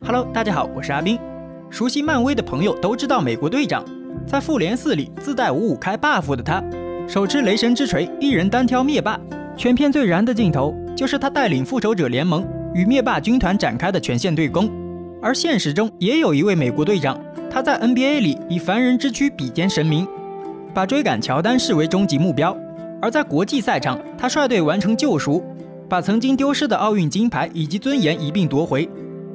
Hello，大家好，我是阿斌。熟悉漫威的朋友都知道，美国队长在复联四里自带五五开 buff 的他，手持雷神之锤，一人单挑灭霸。全片最燃的镜头就是他带领复仇者联盟与灭霸军团展开的全线对攻。而现实中也有一位美国队长，他在 NBA 里以凡人之躯比肩神明，把追赶乔丹视为终极目标。而在国际赛场，他率队完成救赎，把曾经丢失的奥运金牌以及尊严一并夺回。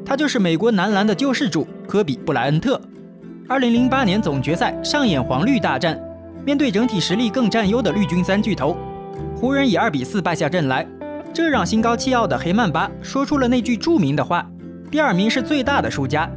他就是美国男篮的救世主科比布莱恩特。二零零八年总决赛上演黄绿大战，面对整体实力更占优的绿军三巨头，湖人以二比四败下阵来，这让心高气傲的黑曼巴说出了那句著名的话：“第二名是最大的输家。”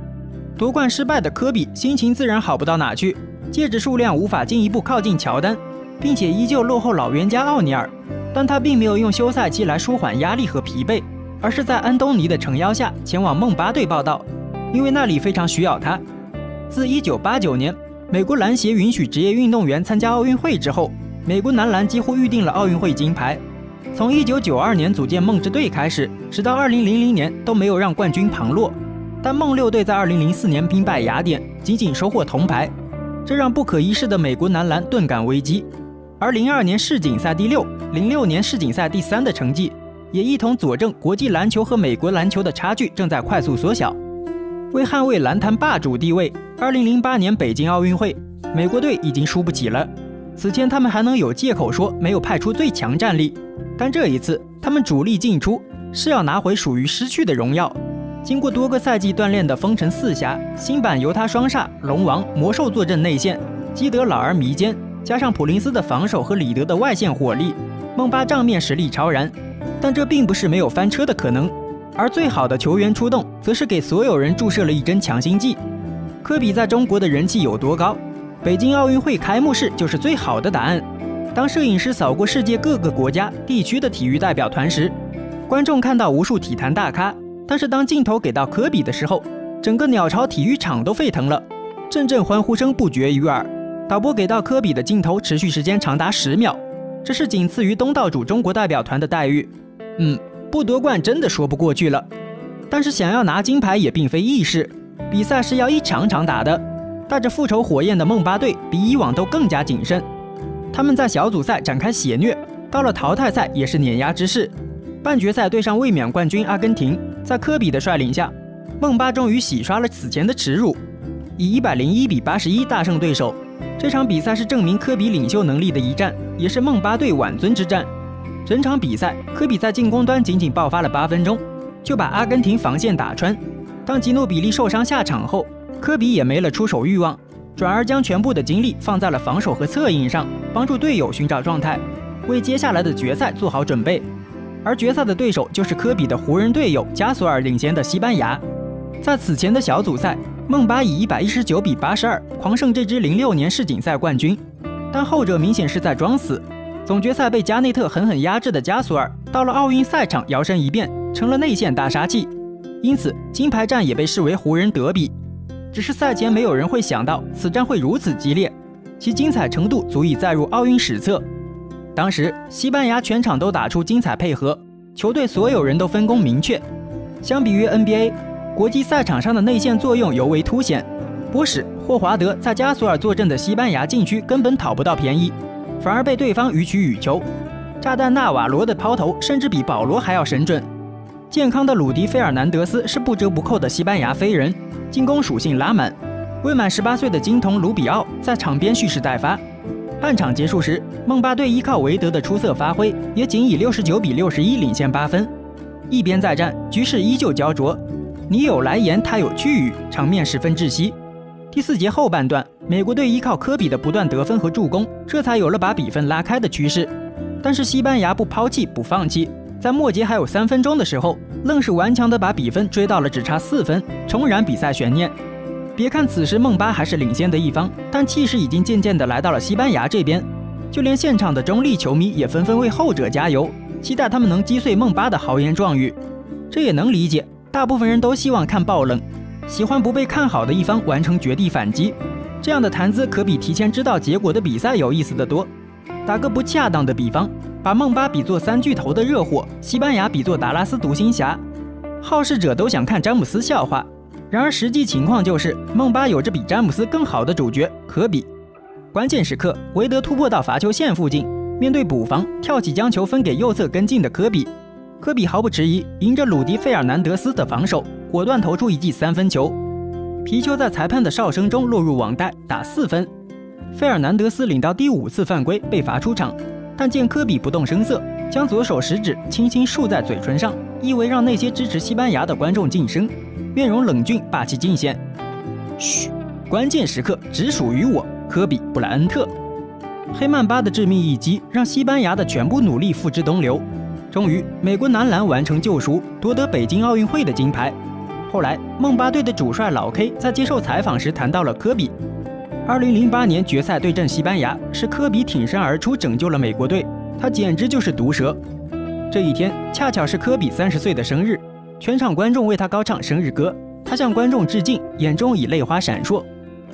夺冠失败的科比心情自然好不到哪去，戒指数量无法进一步靠近乔丹，并且依旧落后老冤家奥尼尔，但他并没有用休赛期来舒缓压力和疲惫。而是在安东尼的诚邀下前往孟巴队报道，因为那里非常需要他。自1989年美国篮协允许职业运动员参加奥运会之后，美国男篮几乎预定了奥运会金牌。从1992年组建梦之队开始，直到2000年都没有让冠军旁落。但梦六队在2004年兵败雅典，仅仅收获铜牌，这让不可一世的美国男篮顿感危机。而02年世锦赛第六、06年世锦赛第三的成绩。也一同佐证，国际篮球和美国篮球的差距正在快速缩小。为捍卫篮坛霸主地位，2008年北京奥运会，美国队已经输不起了。此前他们还能有借口说没有派出最强战力，但这一次他们主力进出，是要拿回属于失去的荣耀。经过多个赛季锻炼的风尘四侠，新版犹他双煞、龙王、魔兽坐镇内线，基德老而弥坚，加上普林斯的防守和里德的外线火力，梦巴账面实力超然。但这并不是没有翻车的可能，而最好的球员出动，则是给所有人注射了一针强心剂。科比在中国的人气有多高？北京奥运会开幕式就是最好的答案。当摄影师扫过世界各个国家、地区的体育代表团时，观众看到无数体坛大咖；但是当镜头给到科比的时候，整个鸟巢体育场都沸腾了，阵阵欢呼声不绝于耳。导播给到科比的镜头持续时间长达十秒，这是仅次于东道主中国代表团的待遇。嗯，不夺冠真的说不过去了，但是想要拿金牌也并非易事，比赛是要一场场打的。带着复仇火焰的梦巴队比以往都更加谨慎，他们在小组赛展开血虐，到了淘汰赛也是碾压之势。半决赛对上卫冕冠军阿根廷，在科比的率领下，梦巴终于洗刷了此前的耻辱，以一百零一比八十一大胜对手。这场比赛是证明科比领袖能力的一战，也是梦巴队挽尊之战。整场比赛，科比在进攻端仅仅爆发了八分钟，就把阿根廷防线打穿。当吉诺比利受伤下场后，科比也没了出手欲望，转而将全部的精力放在了防守和策应上，帮助队友寻找状态，为接下来的决赛做好准备。而决赛的对手就是科比的湖人队友加索尔领衔的西班牙。在此前的小组赛，孟巴以一百一十九比八十二狂胜这支零六年世锦赛冠军，但后者明显是在装死。总决赛被加内特狠狠压制的加索尔，到了奥运赛场摇身一变成了内线大杀器，因此金牌战也被视为湖人德比。只是赛前没有人会想到此战会如此激烈，其精彩程度足以载入奥运史册。当时西班牙全场都打出精彩配合，球队所有人都分工明确。相比于 NBA，国际赛场上的内线作用尤为凸显。波什、霍华德在加索尔坐镇的西班牙禁区根本讨不到便宜。反而被对方予取予求，炸弹纳瓦罗的抛投甚至比保罗还要神准。健康的鲁迪·费尔南德斯是不折不扣的西班牙飞人，进攻属性拉满。未满十八岁的金童卢比奥在场边蓄势待发。半场结束时，梦巴队依靠韦德的出色发挥，也仅以六十九比六十一领先八分。一边再战，局势依旧焦灼。你有来言，他有去语，场面十分窒息。第四节后半段，美国队依靠科比的不断得分和助攻，这才有了把比分拉开的趋势。但是西班牙不抛弃不放弃，在末节还有三分钟的时候，愣是顽强的把比分追到了只差四分，重燃比赛悬念。别看此时梦巴还是领先的一方，但气势已经渐渐的来到了西班牙这边。就连现场的中立球迷也纷纷为后者加油，期待他们能击碎梦巴的豪言壮语。这也能理解，大部分人都希望看爆冷。喜欢不被看好的一方完成绝地反击，这样的谈资可比提前知道结果的比赛有意思的多。打个不恰当的比方，把孟巴比作三巨头的热火，西班牙比作达拉斯独行侠，好事者都想看詹姆斯笑话。然而实际情况就是，孟巴有着比詹姆斯更好的主角科比。关键时刻，韦德突破到罚球线附近，面对补防，跳起将球分给右侧跟进的科比。科比毫不迟疑，迎着鲁迪·费尔南德斯的防守，果断投出一记三分球。皮球在裁判的哨声中落入网袋，打四分。费尔南德斯领到第五次犯规，被罚出场。但见科比不动声色，将左手食指轻轻竖在嘴唇上，意为让那些支持西班牙的观众噤声，面容冷峻，霸气尽显。嘘，关键时刻只属于我。科比·布莱恩特，黑曼巴的致命一击让西班牙的全部努力付之东流。终于，美国男篮完成救赎，夺得北京奥运会的金牌。后来，梦八队的主帅老 K 在接受采访时谈到了科比。2008年决赛对阵西班牙，是科比挺身而出拯救了美国队，他简直就是毒蛇。这一天恰巧是科比三十岁的生日，全场观众为他高唱生日歌，他向观众致敬，眼中已泪花闪烁。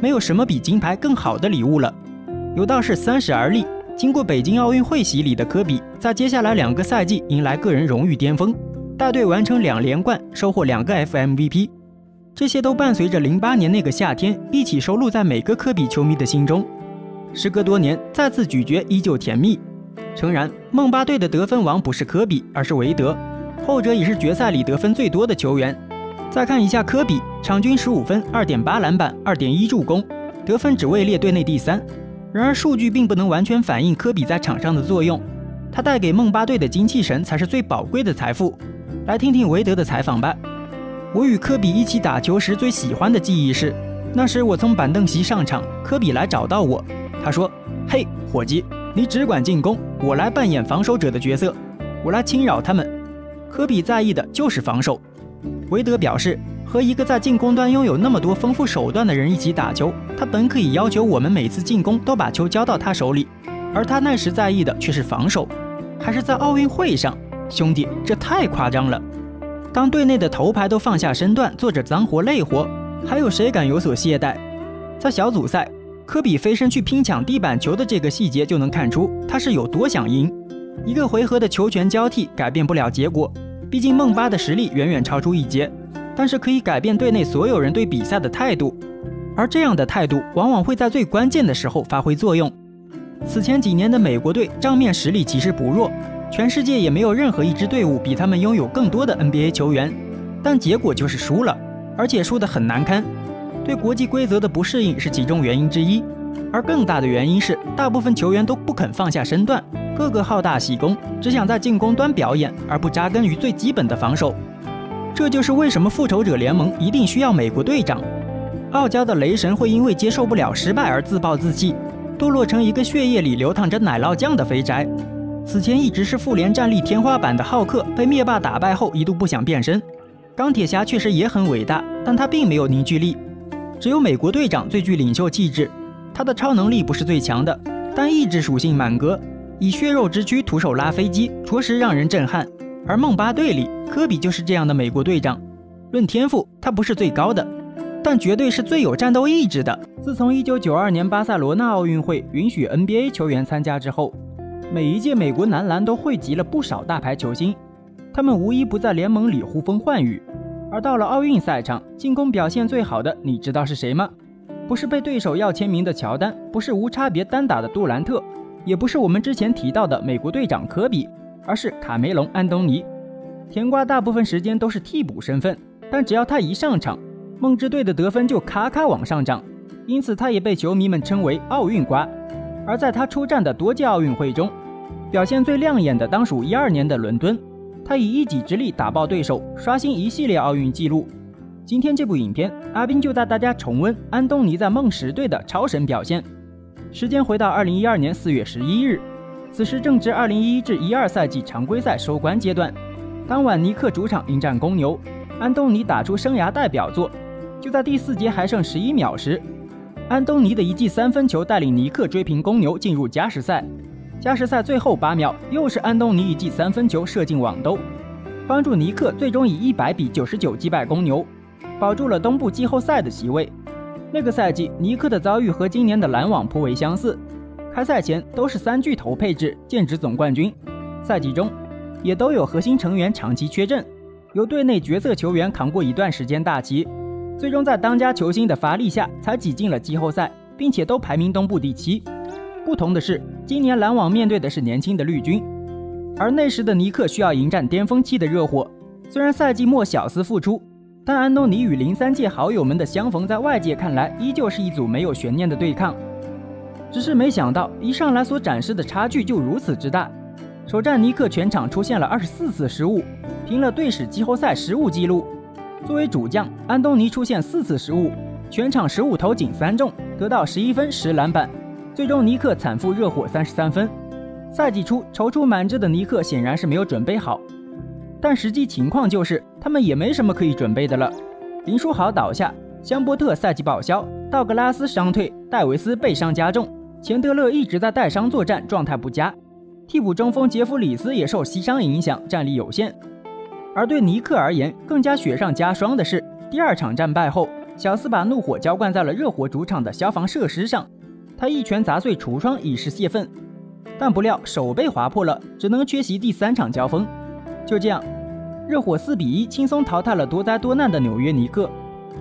没有什么比金牌更好的礼物了。有道是三十而立，经过北京奥运会洗礼的科比，在接下来两个赛季迎来个人荣誉巅峰，带队完成两连冠，收获两个 FMVP，这些都伴随着零八年那个夏天一起收录在每个科比球迷的心中。时隔多年，再次咀嚼依旧甜蜜。诚然，梦巴队的得分王不是科比，而是韦德，后者也是决赛里得分最多的球员。再看一下科比，场均十五分、二点八篮板、二点一助攻，得分只位列队内第三。然而数据并不能完全反映科比在场上的作用，他带给梦巴队的精气神才是最宝贵的财富。来听听韦德的采访吧。我与科比一起打球时最喜欢的记忆是，那时我从板凳席上场，科比来找到我，他说：“嘿，伙计，你只管进攻，我来扮演防守者的角色，我来侵扰他们。”科比在意的就是防守。韦德表示，和一个在进攻端拥有那么多丰富手段的人一起打球，他本可以要求我们每次进攻都把球交到他手里，而他那时在意的却是防守，还是在奥运会上，兄弟，这太夸张了。当队内的头牌都放下身段做着脏活累活，还有谁敢有所懈怠？在小组赛，科比飞身去拼抢地板球的这个细节就能看出他是有多想赢。一个回合的球权交替改变不了结果。毕竟孟巴的实力远远超出一截，但是可以改变队内所有人对比赛的态度，而这样的态度往往会在最关键的时候发挥作用。此前几年的美国队账面实力其实不弱，全世界也没有任何一支队伍比他们拥有更多的 NBA 球员，但结果就是输了，而且输得很难堪。对国际规则的不适应是其中原因之一，而更大的原因是大部分球员都不肯放下身段。个个好大喜功，只想在进攻端表演，而不扎根于最基本的防守。这就是为什么复仇者联盟一定需要美国队长。傲娇的雷神会因为接受不了失败而自暴自弃，堕落成一个血液里流淌着奶酪酱的肥宅。此前一直是复联战力天花板的浩克，被灭霸打败后一度不想变身。钢铁侠确实也很伟大，但他并没有凝聚力。只有美国队长最具领袖气质。他的超能力不是最强的，但意志属性满格。以血肉之躯徒手拉飞机，着实让人震撼。而梦巴队里，科比就是这样的美国队长。论天赋，他不是最高的，但绝对是最有战斗意志的。自从1992年巴塞罗那奥运会允许 NBA 球员参加之后，每一届美国男篮都汇集了不少大牌球星，他们无一不在联盟里呼风唤雨。而到了奥运赛场，进攻表现最好的，你知道是谁吗？不是被对手要签名的乔丹，不是无差别单打的杜兰特。也不是我们之前提到的美国队长科比，而是卡梅隆·安东尼。甜瓜大部分时间都是替补身份，但只要他一上场，梦之队的得分就咔咔往上涨，因此他也被球迷们称为“奥运瓜”。而在他出战的多届奥运会中，表现最亮眼的当属一二年的伦敦，他以一己之力打爆对手，刷新一系列奥运纪录。今天这部影片，阿斌就带大家重温安东尼在梦十队的超神表现。时间回到二零一二年四月十一日，此时正值二零一一至一二赛季常规赛收官阶段。当晚尼克主场迎战公牛，安东尼打出生涯代表作。就在第四节还剩十一秒时，安东尼的一记三分球带领尼克追平公牛，进入加时赛。加时赛最后八秒，又是安东尼一记三分球射进网兜，帮助尼克最终以一百比九十九击败公牛，保住了东部季后赛的席位。那个赛季，尼克的遭遇和今年的篮网颇为相似。开赛前都是三巨头配置，剑指总冠军；赛季中也都有核心成员长期缺阵，由队内角色球员扛过一段时间大旗。最终在当家球星的发力下才挤进了季后赛，并且都排名东部第七。不同的是，今年篮网面对的是年轻的绿军，而那时的尼克需要迎战巅峰期的热火。虽然赛季末小斯复出，但安东尼与零三届好友们的相逢，在外界看来依旧是一组没有悬念的对抗。只是没想到，一上来所展示的差距就如此之大。首战尼克全场出现了二十四次失误，平了队史季后赛失误纪录。作为主将，安东尼出现四次失误，全场十五投仅三中，得到十一分十篮板。最终尼克惨负热火三十三分。赛季初踌躇满志的尼克显然是没有准备好。但实际情况就是，他们也没什么可以准备的了。林书豪倒下，香波特赛季报销，道格拉斯伤退，戴维斯背伤加重，钱德勒一直在带伤作战，状态不佳。替补中锋杰弗里斯也受膝伤影响，战力有限。而对尼克而言，更加雪上加霜的是，第二场战败后，小斯把怒火浇灌在了热火主场的消防设施上，他一拳砸碎橱窗以示泄愤，但不料手被划破了，只能缺席第三场交锋。就这样，热火四比一轻松淘汰了多灾多难的纽约尼克。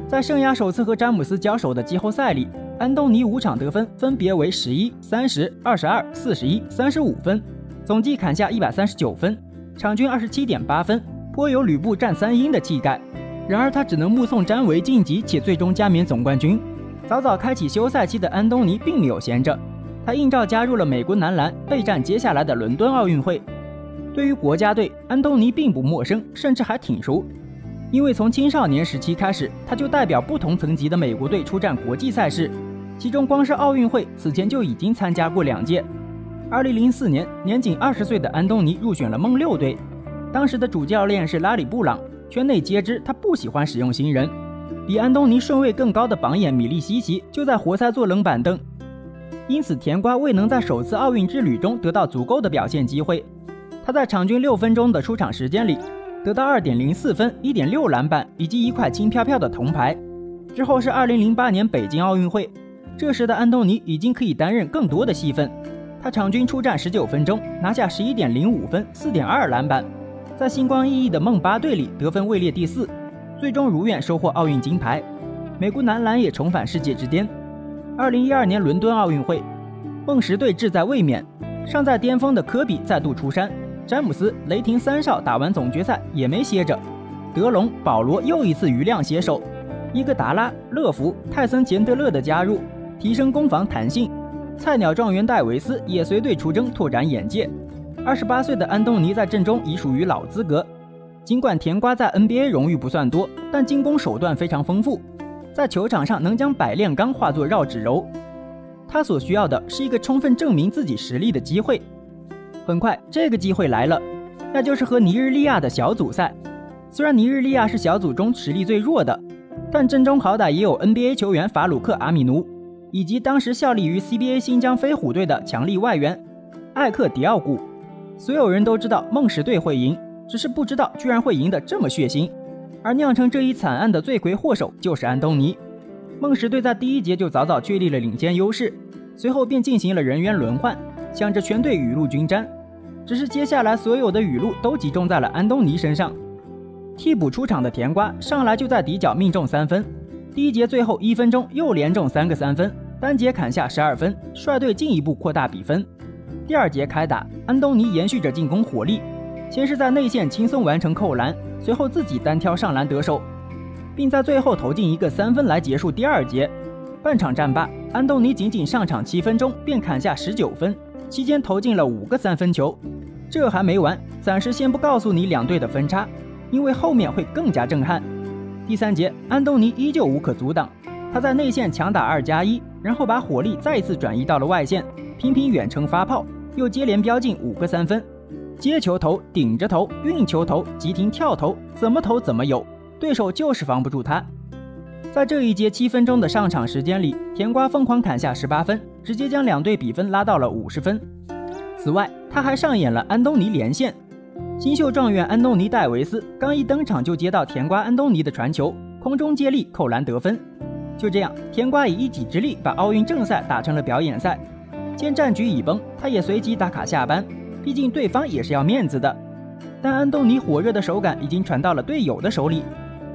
在生涯首次和詹姆斯交手的季后赛里，安东尼五场得分分别为十一、三十、二十二、四十一、三十五分，总计砍下一百三十九分，场均二十七点八分，颇有吕布战三英的气概。然而他只能目送詹维晋级，且最终加冕总冠军。早早开启休赛期的安东尼并没有闲着，他应召加入了美国男篮，备战接下来的伦敦奥运会。对于国家队，安东尼并不陌生，甚至还挺熟，因为从青少年时期开始，他就代表不同层级的美国队出战国际赛事，其中光是奥运会，此前就已经参加过两届。2004年，年仅二十岁的安东尼入选了梦六队，当时的主教练是拉里·布朗，圈内皆知他不喜欢使用新人。比安东尼顺位更高的榜眼米利西奇就在活塞坐冷板凳，因此甜瓜未能在首次奥运之旅中得到足够的表现机会。他在场均六分钟的出场时间里，得到二点零四分、一点六篮板以及一块轻飘飘的铜牌。之后是二零零八年北京奥运会，这时的安东尼已经可以担任更多的戏份。他场均出战十九分钟，拿下十一点零五分、四点二篮板，在星光熠熠的梦八队里得分位列第四，最终如愿收获奥运金牌。美国男篮也重返世界之巅。二零一二年伦敦奥运会，梦十队志在卫冕，尚在巅峰的科比再度出山。詹姆斯、雷霆三少打完总决赛也没歇着，德隆、保罗又一次余量携手，伊戈达拉、乐福、泰森、钱德勒的加入，提升攻防弹性。菜鸟状元戴维斯也随队出征，拓展眼界。二十八岁的安东尼在阵中已属于老资格。尽管甜瓜在 NBA 荣誉不算多，但进攻手段非常丰富，在球场上能将百炼钢化作绕指柔。他所需要的是一个充分证明自己实力的机会。很快，这个机会来了，那就是和尼日利亚的小组赛。虽然尼日利亚是小组中实力最弱的，但阵中好歹也有 NBA 球员法鲁克·阿米奴，以及当时效力于 CBA 新疆飞虎队的强力外援艾克迪奥古。所有人都知道梦十队会赢，只是不知道居然会赢得这么血腥。而酿成这一惨案的罪魁祸首就是安东尼。梦十队在第一节就早早确立了领先优势，随后便进行了人员轮换，想着全队雨露均沾。只是接下来所有的雨露都集中在了安东尼身上。替补出场的甜瓜上来就在底角命中三分，第一节最后一分钟又连中三个三分，单节砍下十二分，率队进一步扩大比分。第二节开打，安东尼延续着进攻火力，先是在内线轻松完成扣篮，随后自己单挑上篮得手，并在最后投进一个三分来结束第二节。半场战罢，安东尼仅仅上场七分钟便砍下十九分。期间投进了五个三分球，这还没完，暂时先不告诉你两队的分差，因为后面会更加震撼。第三节，安东尼依旧无可阻挡，他在内线强打二加一，然后把火力再次转移到了外线，频频远程发炮，又接连飙进五个三分，接球投、顶着投、运球投、急停跳投，怎么投怎么有，对手就是防不住他。在这一节七分钟的上场时间里，甜瓜疯狂砍下十八分，直接将两队比分拉到了五十分。此外，他还上演了安东尼连线。新秀状元安东尼戴维斯刚一登场就接到甜瓜安东尼的传球，空中接力扣篮得分。就这样，甜瓜以一己之力把奥运正赛打成了表演赛。见战局已崩，他也随即打卡下班，毕竟对方也是要面子的。但安东尼火热的手感已经传到了队友的手里。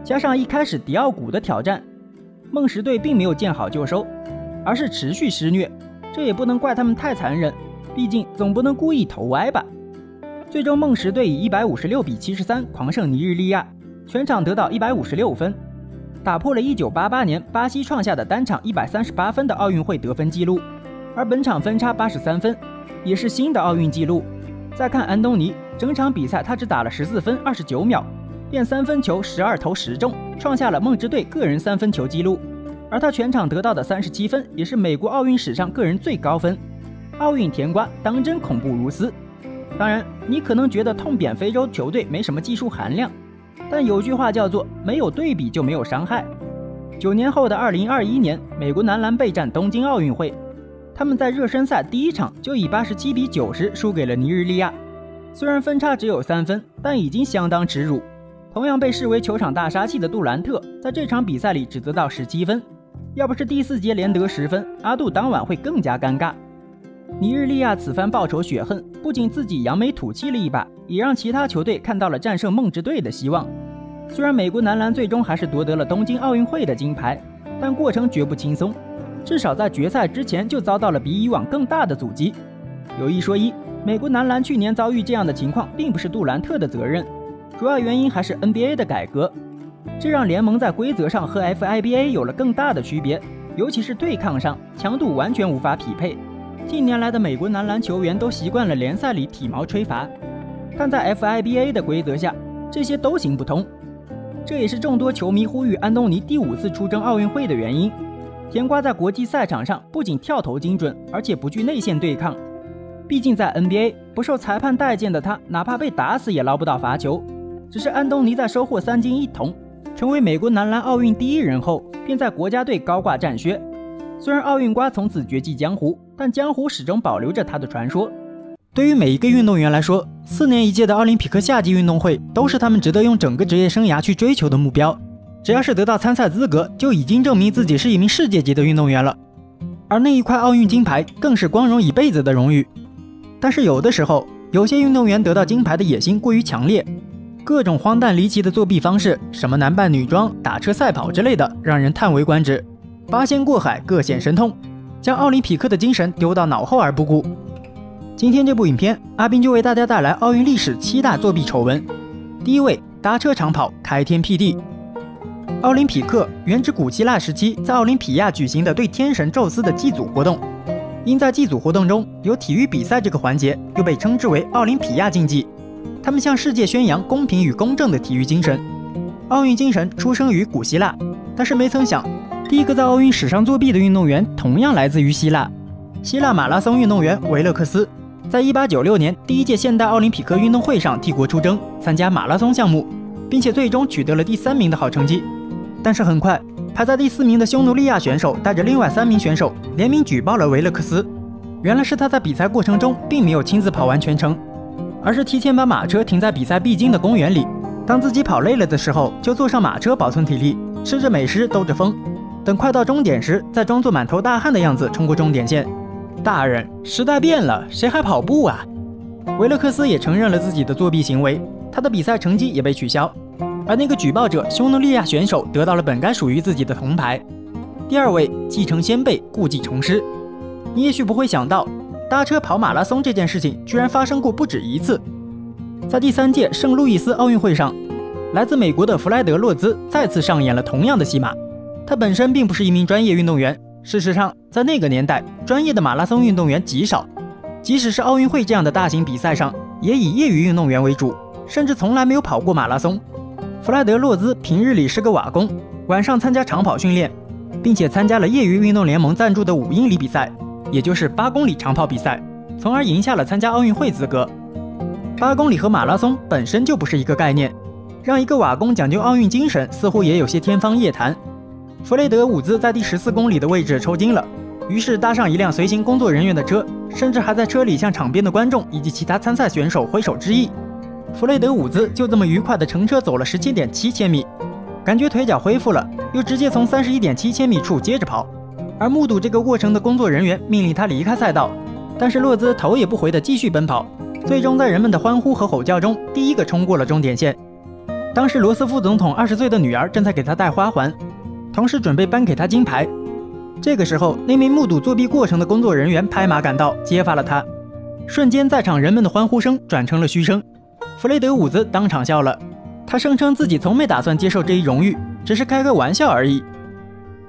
加上一开始迪奥古的挑战，梦十队并没有见好就收，而是持续施虐。这也不能怪他们太残忍，毕竟总不能故意投歪吧。最终，梦十队以一百五十六比七十三狂胜尼日利亚，全场得到一百五十六分，打破了一九八八年巴西创下的单场一百三十八分的奥运会得分纪录。而本场分差八十三分，也是新的奥运纪录。再看安东尼，整场比赛他只打了十四分二十九秒，便三分球十二投十中，创下了梦之队个人三分球纪录。而他全场得到的三十七分，也是美国奥运史上个人最高分。奥运甜瓜当真恐怖如斯。当然，你可能觉得痛扁非洲球队没什么技术含量，但有句话叫做“没有对比就没有伤害”。九年后的二零二一年，美国男篮备战东京奥运会，他们在热身赛第一场就以八十七比九十输给了尼日利亚。虽然分差只有三分，但已经相当耻辱。同样被视为球场大杀器的杜兰特，在这场比赛里只得到十七分。要不是第四节连得十分，阿杜当晚会更加尴尬。尼日利亚此番报仇雪恨，不仅自己扬眉吐气了一把，也让其他球队看到了战胜梦之队的希望。虽然美国男篮最终还是夺得了东京奥运会的金牌，但过程绝不轻松，至少在决赛之前就遭到了比以往更大的阻击。有一说一，美国男篮去年遭遇这样的情况，并不是杜兰特的责任，主要原因还是 NBA 的改革，这让联盟在规则上和 FIBA 有了更大的区别，尤其是对抗上强度完全无法匹配。近年来的美国男篮球员都习惯了联赛里体毛吹罚，但在 FIBA 的规则下，这些都行不通。这也是众多球迷呼吁安东尼第五次出征奥运会的原因。甜瓜在国际赛场上不仅跳投精准，而且不惧内线对抗。毕竟在 NBA 不受裁判待见的他，哪怕被打死也捞不到罚球。只是安东尼在收获三金一铜，成为美国男篮奥运第一人后，便在国家队高挂战靴。虽然奥运瓜从此绝迹江湖。但江湖始终保留着他的传说。对于每一个运动员来说，四年一届的奥林匹克夏季运动会都是他们值得用整个职业生涯去追求的目标。只要是得到参赛资格，就已经证明自己是一名世界级的运动员了。而那一块奥运金牌更是光荣一辈子的荣誉。但是有的时候，有些运动员得到金牌的野心过于强烈，各种荒诞离奇的作弊方式，什么男扮女装、打车赛跑之类的，让人叹为观止。八仙过海，各显神通。将奥林匹克的精神丢到脑后而不顾。今天这部影片，阿斌就为大家带来奥运历史七大作弊丑闻。第一位，搭车长跑开天辟地。奥林匹克原指古希腊时期在奥林匹亚举行的对天神宙斯的祭祖活动，因在祭祖活动中有体育比赛这个环节，又被称之为奥林匹亚竞技。他们向世界宣扬公平与公正的体育精神。奥运精神出生于古希腊，但是没曾想。第一个在奥运史上作弊的运动员同样来自于希腊，希腊马拉松运动员维勒克斯，在1896年第一届现代奥林匹克运动会上替国出征，参加马拉松项目，并且最终取得了第三名的好成绩。但是很快，排在第四名的匈奴利亚选手带着另外三名选手联名举报了维勒克斯，原来是他在比赛过程中并没有亲自跑完全程，而是提前把马车停在比赛必经的公园里，当自己跑累了的时候，就坐上马车保存体力，吃着美食，兜着风。等快到终点时，再装作满头大汗的样子冲过终点线。大人，时代变了，谁还跑步啊？维勒克斯也承认了自己的作弊行为，他的比赛成绩也被取消。而那个举报者匈奴利亚选手得到了本该属于自己的铜牌。第二位，继承先辈，故技重施。你也许不会想到，搭车跑马拉松这件事情居然发生过不止一次。在第三届圣路易斯奥运会上，来自美国的弗莱德·洛兹再次上演了同样的戏码。他本身并不是一名专业运动员。事实上，在那个年代，专业的马拉松运动员极少，即使是奥运会这样的大型比赛上，也以业余运动员为主，甚至从来没有跑过马拉松。弗莱德·洛兹平日里是个瓦工，晚上参加长跑训练，并且参加了业余运动联盟赞助的五英里比赛，也就是八公里长跑比赛，从而赢下了参加奥运会资格。八公里和马拉松本身就不是一个概念，让一个瓦工讲究奥运精神，似乎也有些天方夜谭。弗雷德·伍兹在第十四公里的位置抽筋了，于是搭上一辆随行工作人员的车，甚至还在车里向场边的观众以及其他参赛选手挥手致意。弗雷德·伍兹就这么愉快地乘车走了十七点七千米，感觉腿脚恢复了，又直接从三十一点七千米处接着跑。而目睹这个过程的工作人员命令他离开赛道，但是洛兹头也不回地继续奔跑，最终在人们的欢呼和吼叫中，第一个冲过了终点线。当时罗斯副总统二十岁的女儿正在给他戴花环。同时准备颁给他金牌。这个时候，那名目睹作弊过程的工作人员拍马赶到，揭发了他。瞬间，在场人们的欢呼声转成了嘘声。弗雷德伍兹当场笑了，他声称自己从没打算接受这一荣誉，只是开个玩笑而已。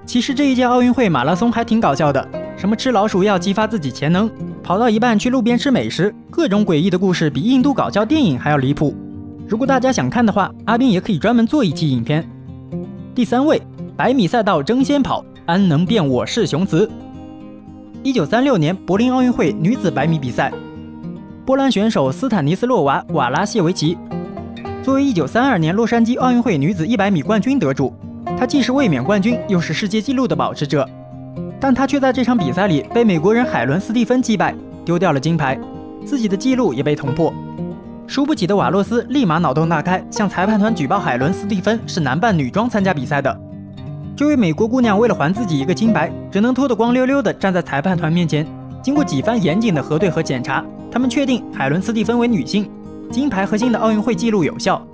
其实这一届奥运会马拉松还挺搞笑的，什么吃老鼠药激发自己潜能，跑到一半去路边吃美食，各种诡异的故事比印度搞笑电影还要离谱。如果大家想看的话，阿斌也可以专门做一期影片。第三位，百米赛道争先跑。安能辨我是雄雌？一九三六年柏林奥运会女子百米比赛，波兰选手斯坦尼斯洛娃·瓦拉谢维奇作为一九三二年洛杉矶奥运会女子一百米冠军得主，她既是卫冕冠军，又是世界纪录的保持者，但她却在这场比赛里被美国人海伦·斯蒂芬击败，丢掉了金牌，自己的记录也被捅破。输不起的瓦洛斯立马脑洞大开，向裁判团举报海伦·斯蒂芬是男扮女装参加比赛的。这位美国姑娘为了还自己一个金牌，只能脱得光溜溜的站在裁判团面前。经过几番严谨的核对和检查，他们确定海伦·斯蒂芬为女性，金牌和新的奥运会纪录有效。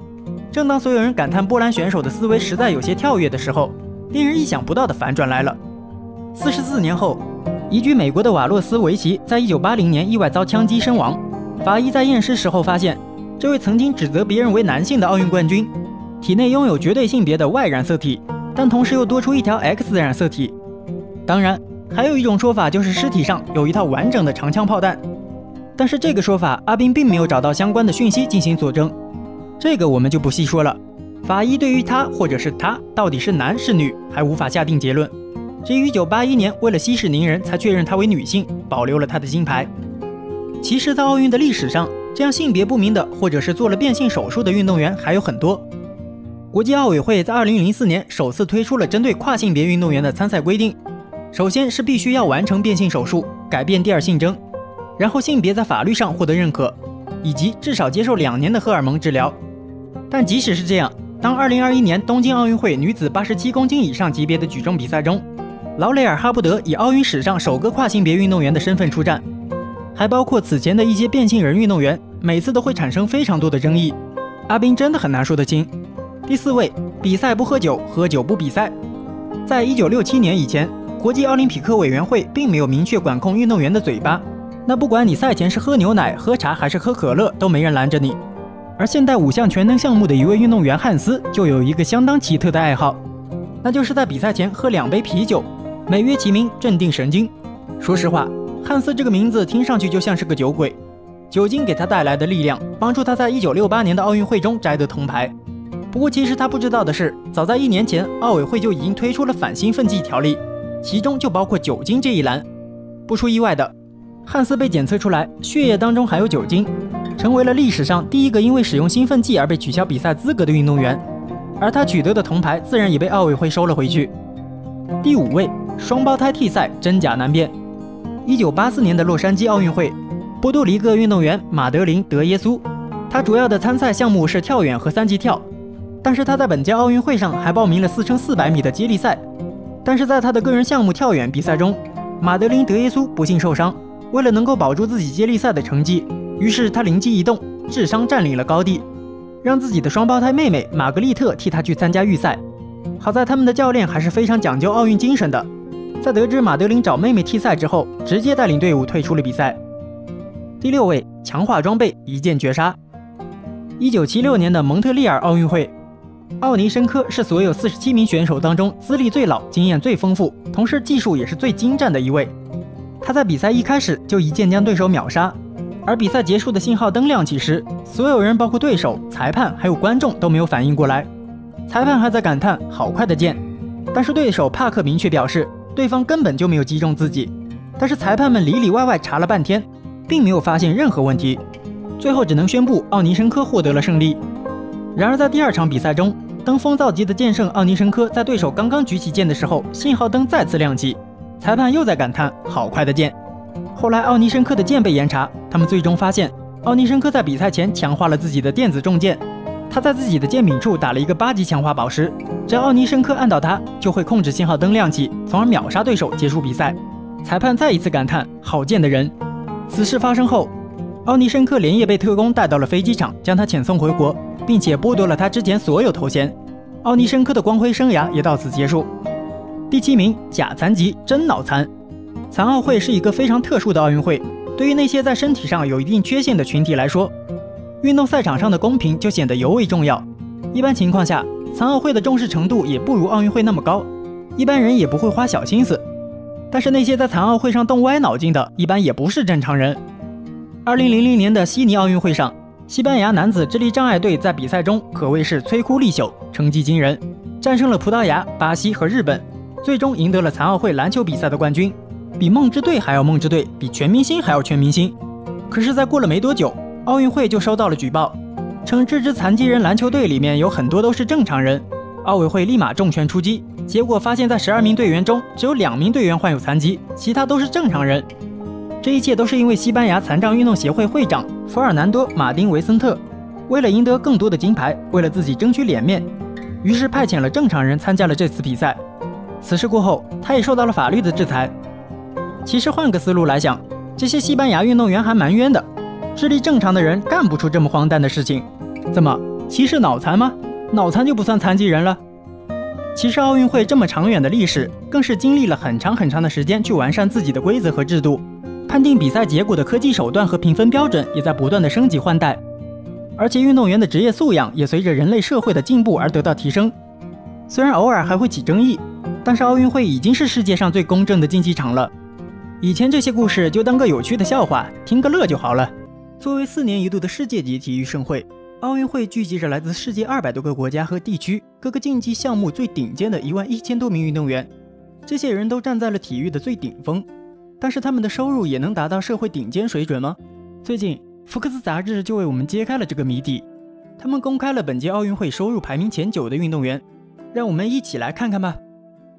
正当所有人感叹波兰选手的思维实在有些跳跃的时候，令人意想不到的反转来了。四十四年后，移居美国的瓦洛斯维奇在一九八零年意外遭枪击身亡。法医在验尸时候发现，这位曾经指责别人为男性的奥运冠军，体内拥有绝对性别的 Y 染色体。但同时又多出一条 X 染色体。当然，还有一种说法就是尸体上有一套完整的长枪炮弹。但是这个说法，阿斌并没有找到相关的讯息进行佐证。这个我们就不细说了。法医对于他或者是他到底是男是女还无法下定结论。至于1981年为了息事宁人才确认她为女性，保留了她的金牌。其实，在奥运的历史上，这样性别不明的或者是做了变性手术的运动员还有很多。国际奥委会在二零零四年首次推出了针对跨性别运动员的参赛规定，首先是必须要完成变性手术，改变第二性征，然后性别在法律上获得认可，以及至少接受两年的荷尔蒙治疗。但即使是这样，当二零二一年东京奥运会女子八十七公斤以上级别的举重比赛中，劳雷尔·哈布德以奥运史上首个跨性别运动员的身份出战，还包括此前的一些变性人运动员，每次都会产生非常多的争议。阿斌真的很难说得清。第四位，比赛不喝酒，喝酒不比赛。在一九六七年以前，国际奥林匹克委员会并没有明确管控运动员的嘴巴。那不管你赛前是喝牛奶、喝茶还是喝可乐，都没人拦着你。而现代五项全能项目的一位运动员汉斯就有一个相当奇特的爱好，那就是在比赛前喝两杯啤酒，美曰其名镇定神经。说实话，汉斯这个名字听上去就像是个酒鬼。酒精给他带来的力量，帮助他在一九六八年的奥运会中摘得铜牌。不过，其实他不知道的是，早在一年前，奥委会就已经推出了反兴奋剂条例，其中就包括酒精这一栏。不出意外的，汉斯被检测出来血液当中含有酒精，成为了历史上第一个因为使用兴奋剂而被取消比赛资格的运动员。而他取得的铜牌自然也被奥委会收了回去。第五位，双胞胎替赛真假难辨。一九八四年的洛杉矶奥运会，波多黎各运动员马德琳·德耶苏，他主要的参赛项目是跳远和三级跳。但是他在本届奥运会上还报名了四乘四百米的接力赛，但是在他的个人项目跳远比赛中，马德琳·德耶苏不幸受伤。为了能够保住自己接力赛的成绩，于是他灵机一动，智商占领了高地，让自己的双胞胎妹妹玛格丽特替他去参加预赛。好在他们的教练还是非常讲究奥运精神的，在得知马德琳找妹妹替赛之后，直接带领队伍退出了比赛。第六位，强化装备一剑绝杀。一九七六年的蒙特利尔奥运会。奥尼申科是所有四十七名选手当中资历最老、经验最丰富，同时技术也是最精湛的一位。他在比赛一开始就一剑将对手秒杀，而比赛结束的信号灯亮起时，所有人包括对手、裁判还有观众都没有反应过来。裁判还在感叹“好快的剑”，但是对手帕克明确表示对方根本就没有击中自己。但是裁判们里里外外查了半天，并没有发现任何问题，最后只能宣布奥尼申科获得了胜利。然而在第二场比赛中，登峰造极的剑圣奥尼申科在对手刚刚举起剑的时候，信号灯再次亮起，裁判又在感叹“好快的剑”。后来奥尼申科的剑被严查，他们最终发现奥尼申科在比赛前强化了自己的电子重剑，他在自己的剑柄处打了一个八级强化宝石，只要奥尼申科按到它，就会控制信号灯亮起，从而秒杀对手，结束比赛。裁判再一次感叹“好剑的人”。此事发生后，奥尼申科连夜被特工带到了飞机场，将他遣送回国。并且剥夺了他之前所有头衔，奥尼申科的光辉生涯也到此结束。第七名，假残疾真脑残。残奥会是一个非常特殊的奥运会，对于那些在身体上有一定缺陷的群体来说，运动赛场上的公平就显得尤为重要。一般情况下，残奥会的重视程度也不如奥运会那么高，一般人也不会花小心思。但是那些在残奥会上动歪脑筋的，一般也不是正常人。二零零零年的悉尼奥运会上，西班牙男子智力障碍队在比赛中可谓是摧枯立朽，成绩惊人，战胜了葡萄牙、巴西和日本，最终赢得了残奥会篮球比赛的冠军。比梦之队还要梦之队，比全明星还要全明星。可是，在过了没多久，奥运会就收到了举报，称这支残疾人篮球队里面有很多都是正常人。奥委会立马重拳出击。结果发现，在十二名队员中，只有两名队员患有残疾，其他都是正常人。这一切都是因为西班牙残障运动协会会长弗尔南多·马丁·维森特，为了赢得更多的金牌，为了自己争取脸面，于是派遣了正常人参加了这次比赛。此事过后，他也受到了法律的制裁。其实换个思路来想，这些西班牙运动员还蛮冤的，智力正常的人干不出这么荒诞的事情。怎么歧视脑残吗？脑残就不算残疾人了？其实奥运会这么长远的历史，更是经历了很长很长的时间去完善自己的规则和制度，判定比赛结果的科技手段和评分标准也在不断的升级换代，而且运动员的职业素养也随着人类社会的进步而得到提升。虽然偶尔还会起争议，但是奥运会已经是世界上最公正的竞技场了。以前这些故事就当个有趣的笑话，听个乐就好了。作为四年一度的世界级体育盛会。奥运会聚集着来自世界二百多个国家和地区各个竞技项目最顶尖的一万一千多名运动员，这些人都站在了体育的最顶峰，但是他们的收入也能达到社会顶尖水准吗？最近，福克斯杂志就为我们揭开了这个谜底，他们公开了本届奥运会收入排名前九的运动员，让我们一起来看看吧。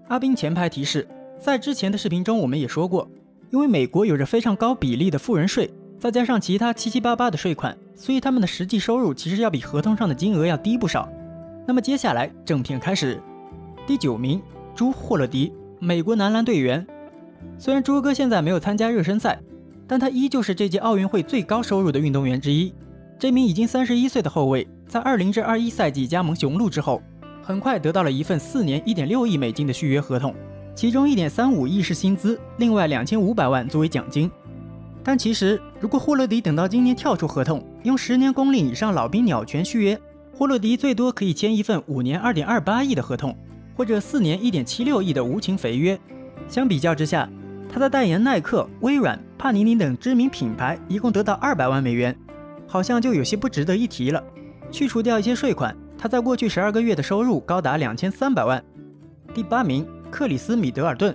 阿斌前排提示，在之前的视频中我们也说过，因为美国有着非常高比例的富人税。再加上其他七七八八的税款，所以他们的实际收入其实要比合同上的金额要低不少。那么接下来正片开始，第九名朱霍勒迪，美国男篮队员。虽然朱哥现在没有参加热身赛，但他依旧是这届奥运会最高收入的运动员之一。这名已经三十一岁的后卫，在二零至二一赛季加盟雄鹿之后，很快得到了一份四年一点六亿美金的续约合同，其中一点三五亿是薪资，另外两千五百万作为奖金。但其实，如果霍勒迪等到今年跳出合同，用十年工龄以上老兵鸟权续约，霍勒迪最多可以签一份五年二点二八亿的合同，或者四年一点七六亿的无情肥约。相比较之下，他在代言耐克、微软、帕尼尼等知名品牌，一共得到二百万美元，好像就有些不值得一提了。去除掉一些税款，他在过去十二个月的收入高达两千三百万。第八名，克里斯·米德尔顿，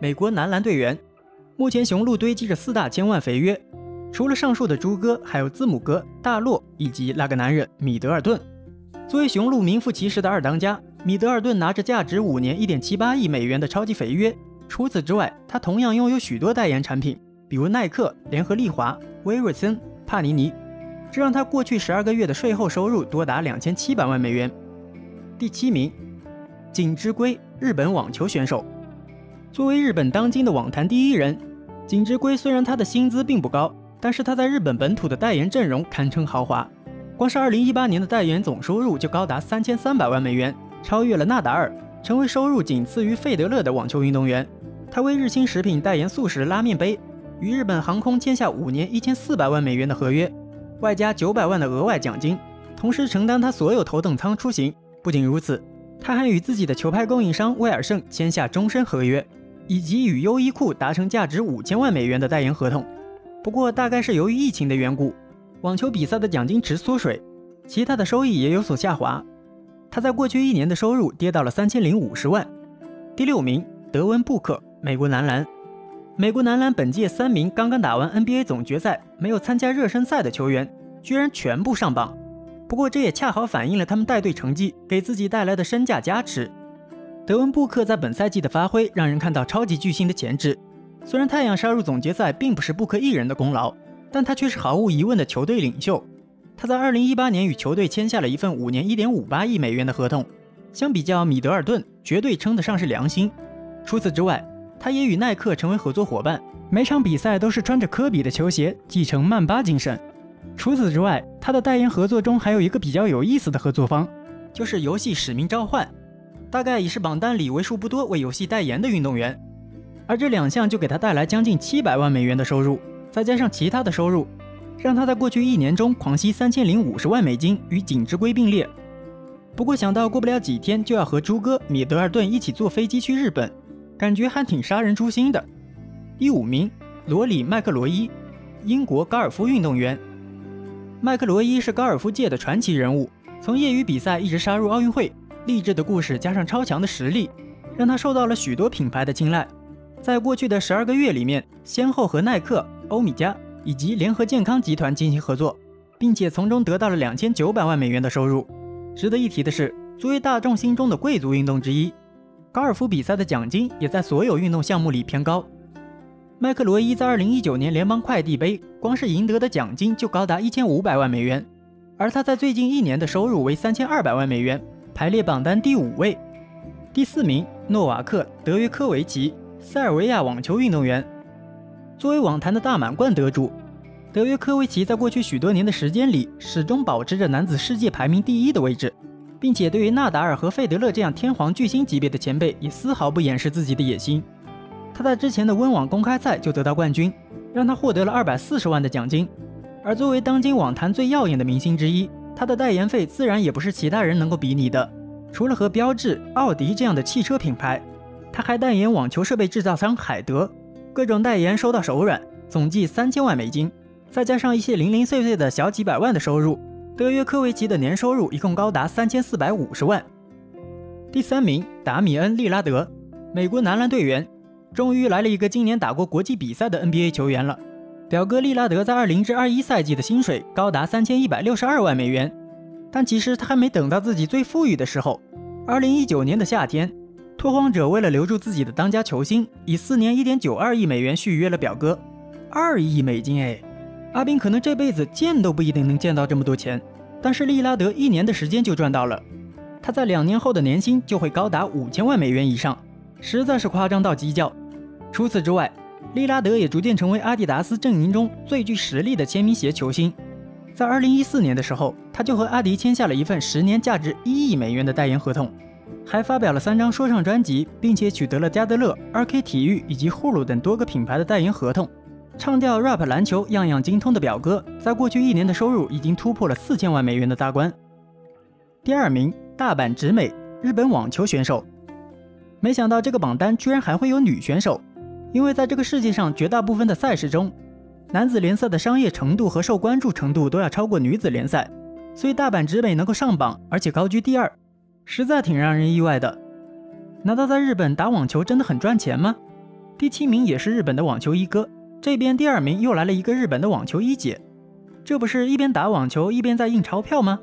美国男篮队员。目前雄鹿堆积着四大千万肥约，除了上述的朱哥，还有字母哥、大洛以及那个男人米德尔顿。作为雄鹿名副其实的二当家，米德尔顿拿着价值五年一点七八亿美元的超级肥约。除此之外，他同样拥有许多代言产品，比如耐克、联合利华、威瑞森、帕尼尼，这让他过去十二个月的税后收入多达两千七百万美元。第七名，锦之圭，日本网球选手。作为日本当今的网坛第一人，井之圭虽然他的薪资并不高，但是他在日本本土的代言阵容堪称豪华。光是2018年的代言总收入就高达3300万美元，超越了纳达尔，成为收入仅次于费德勒的网球运动员。他为日清食品代言速食拉面杯，与日本航空签下五年1400万美元的合约，外加900万的额外奖金，同时承担他所有头等舱出行。不仅如此，他还与自己的球拍供应商威尔胜签下终身合约。以及与优衣库达成价值五千万美元的代言合同，不过大概是由于疫情的缘故，网球比赛的奖金池缩水，其他的收益也有所下滑。他在过去一年的收入跌到了三千零五十万。第六名，德文布克，美国男篮。美国男篮本届三名刚刚打完 NBA 总决赛、没有参加热身赛的球员，居然全部上榜。不过这也恰好反映了他们带队成绩给自己带来的身价加持。德文布克在本赛季的发挥让人看到超级巨星的潜质。虽然太阳杀入总决赛并不是布克一人的功劳，但他却是毫无疑问的球队领袖。他在2018年与球队签下了一份五年1.58亿美元的合同，相比较米德尔顿，绝对称得上是良心。除此之外，他也与耐克成为合作伙伴，每场比赛都是穿着科比的球鞋，继承曼巴精神。除此之外，他的代言合作中还有一个比较有意思的合作方，就是游戏《使命召唤》。大概已是榜单里为数不多为游戏代言的运动员，而这两项就给他带来将近七百万美元的收入，再加上其他的收入，让他在过去一年中狂吸三千零五十万美金，与锦织圭并列。不过想到过不了几天就要和朱哥米德尔顿一起坐飞机去日本，感觉还挺杀人诛心的。第五名，罗里麦克罗伊，英国高尔夫运动员。麦克罗伊是高尔夫界的传奇人物，从业余比赛一直杀入奥运会。励志的故事加上超强的实力，让他受到了许多品牌的青睐。在过去的十二个月里面，先后和耐克、欧米茄以及联合健康集团进行合作，并且从中得到了两千九百万美元的收入。值得一提的是，作为大众心中的贵族运动之一，高尔夫比赛的奖金也在所有运动项目里偏高。麦克罗伊在二零一九年联邦快递杯，光是赢得的奖金就高达一千五百万美元，而他在最近一年的收入为三千二百万美元。排列榜单第五位，第四名诺瓦克·德约科维奇，塞尔维亚网球运动员。作为网坛的大满贯得主，德约科维奇在过去许多年的时间里，始终保持着男子世界排名第一的位置，并且对于纳达尔和费德勒这样天皇巨星级别的前辈，也丝毫不掩饰自己的野心。他在之前的温网公开赛就得到冠军，让他获得了二百四十万的奖金。而作为当今网坛最耀眼的明星之一。他的代言费自然也不是其他人能够比拟的。除了和标致、奥迪这样的汽车品牌，他还代言网球设备制造商海德，各种代言收到手软，总计三千万美金。再加上一些零零碎碎的小几百万的收入，德约科维奇的年收入一共高达三千四百五十万。第三名，达米恩·利拉德，美国男篮队员，终于来了一个今年打过国际比赛的 NBA 球员了。表哥利拉德在二零至二一赛季的薪水高达三千一百六十二万美元，但其实他还没等到自己最富裕的时候。二零一九年的夏天，拓荒者为了留住自己的当家球星，以四年一点九二亿美元续约了表哥。二亿美金哎，阿宾可能这辈子见都不一定能见到这么多钱，但是利拉德一年的时间就赚到了。他在两年后的年薪就会高达五千万美元以上，实在是夸张到极叫。除此之外，利拉德也逐渐成为阿迪达斯阵营中最具实力的签名鞋球星。在2014年的时候，他就和阿迪签下了一份十年、价值一亿美元的代言合同，还发表了三张说唱专辑，并且取得了加德勒、2K 体育以及 Hulu 等多个品牌的代言合同。唱跳 rap 篮球样样精通的表哥，在过去一年的收入已经突破了四千万美元的大关。第二名，大阪直美，日本网球选手。没想到这个榜单居然还会有女选手。因为在这个世界上绝大部分的赛事中，男子联赛的商业程度和受关注程度都要超过女子联赛，所以大阪直美能够上榜，而且高居第二，实在挺让人意外的。难道在日本打网球真的很赚钱吗？第七名也是日本的网球一哥，这边第二名又来了一个日本的网球一姐，这不是一边打网球一边在印钞票吗？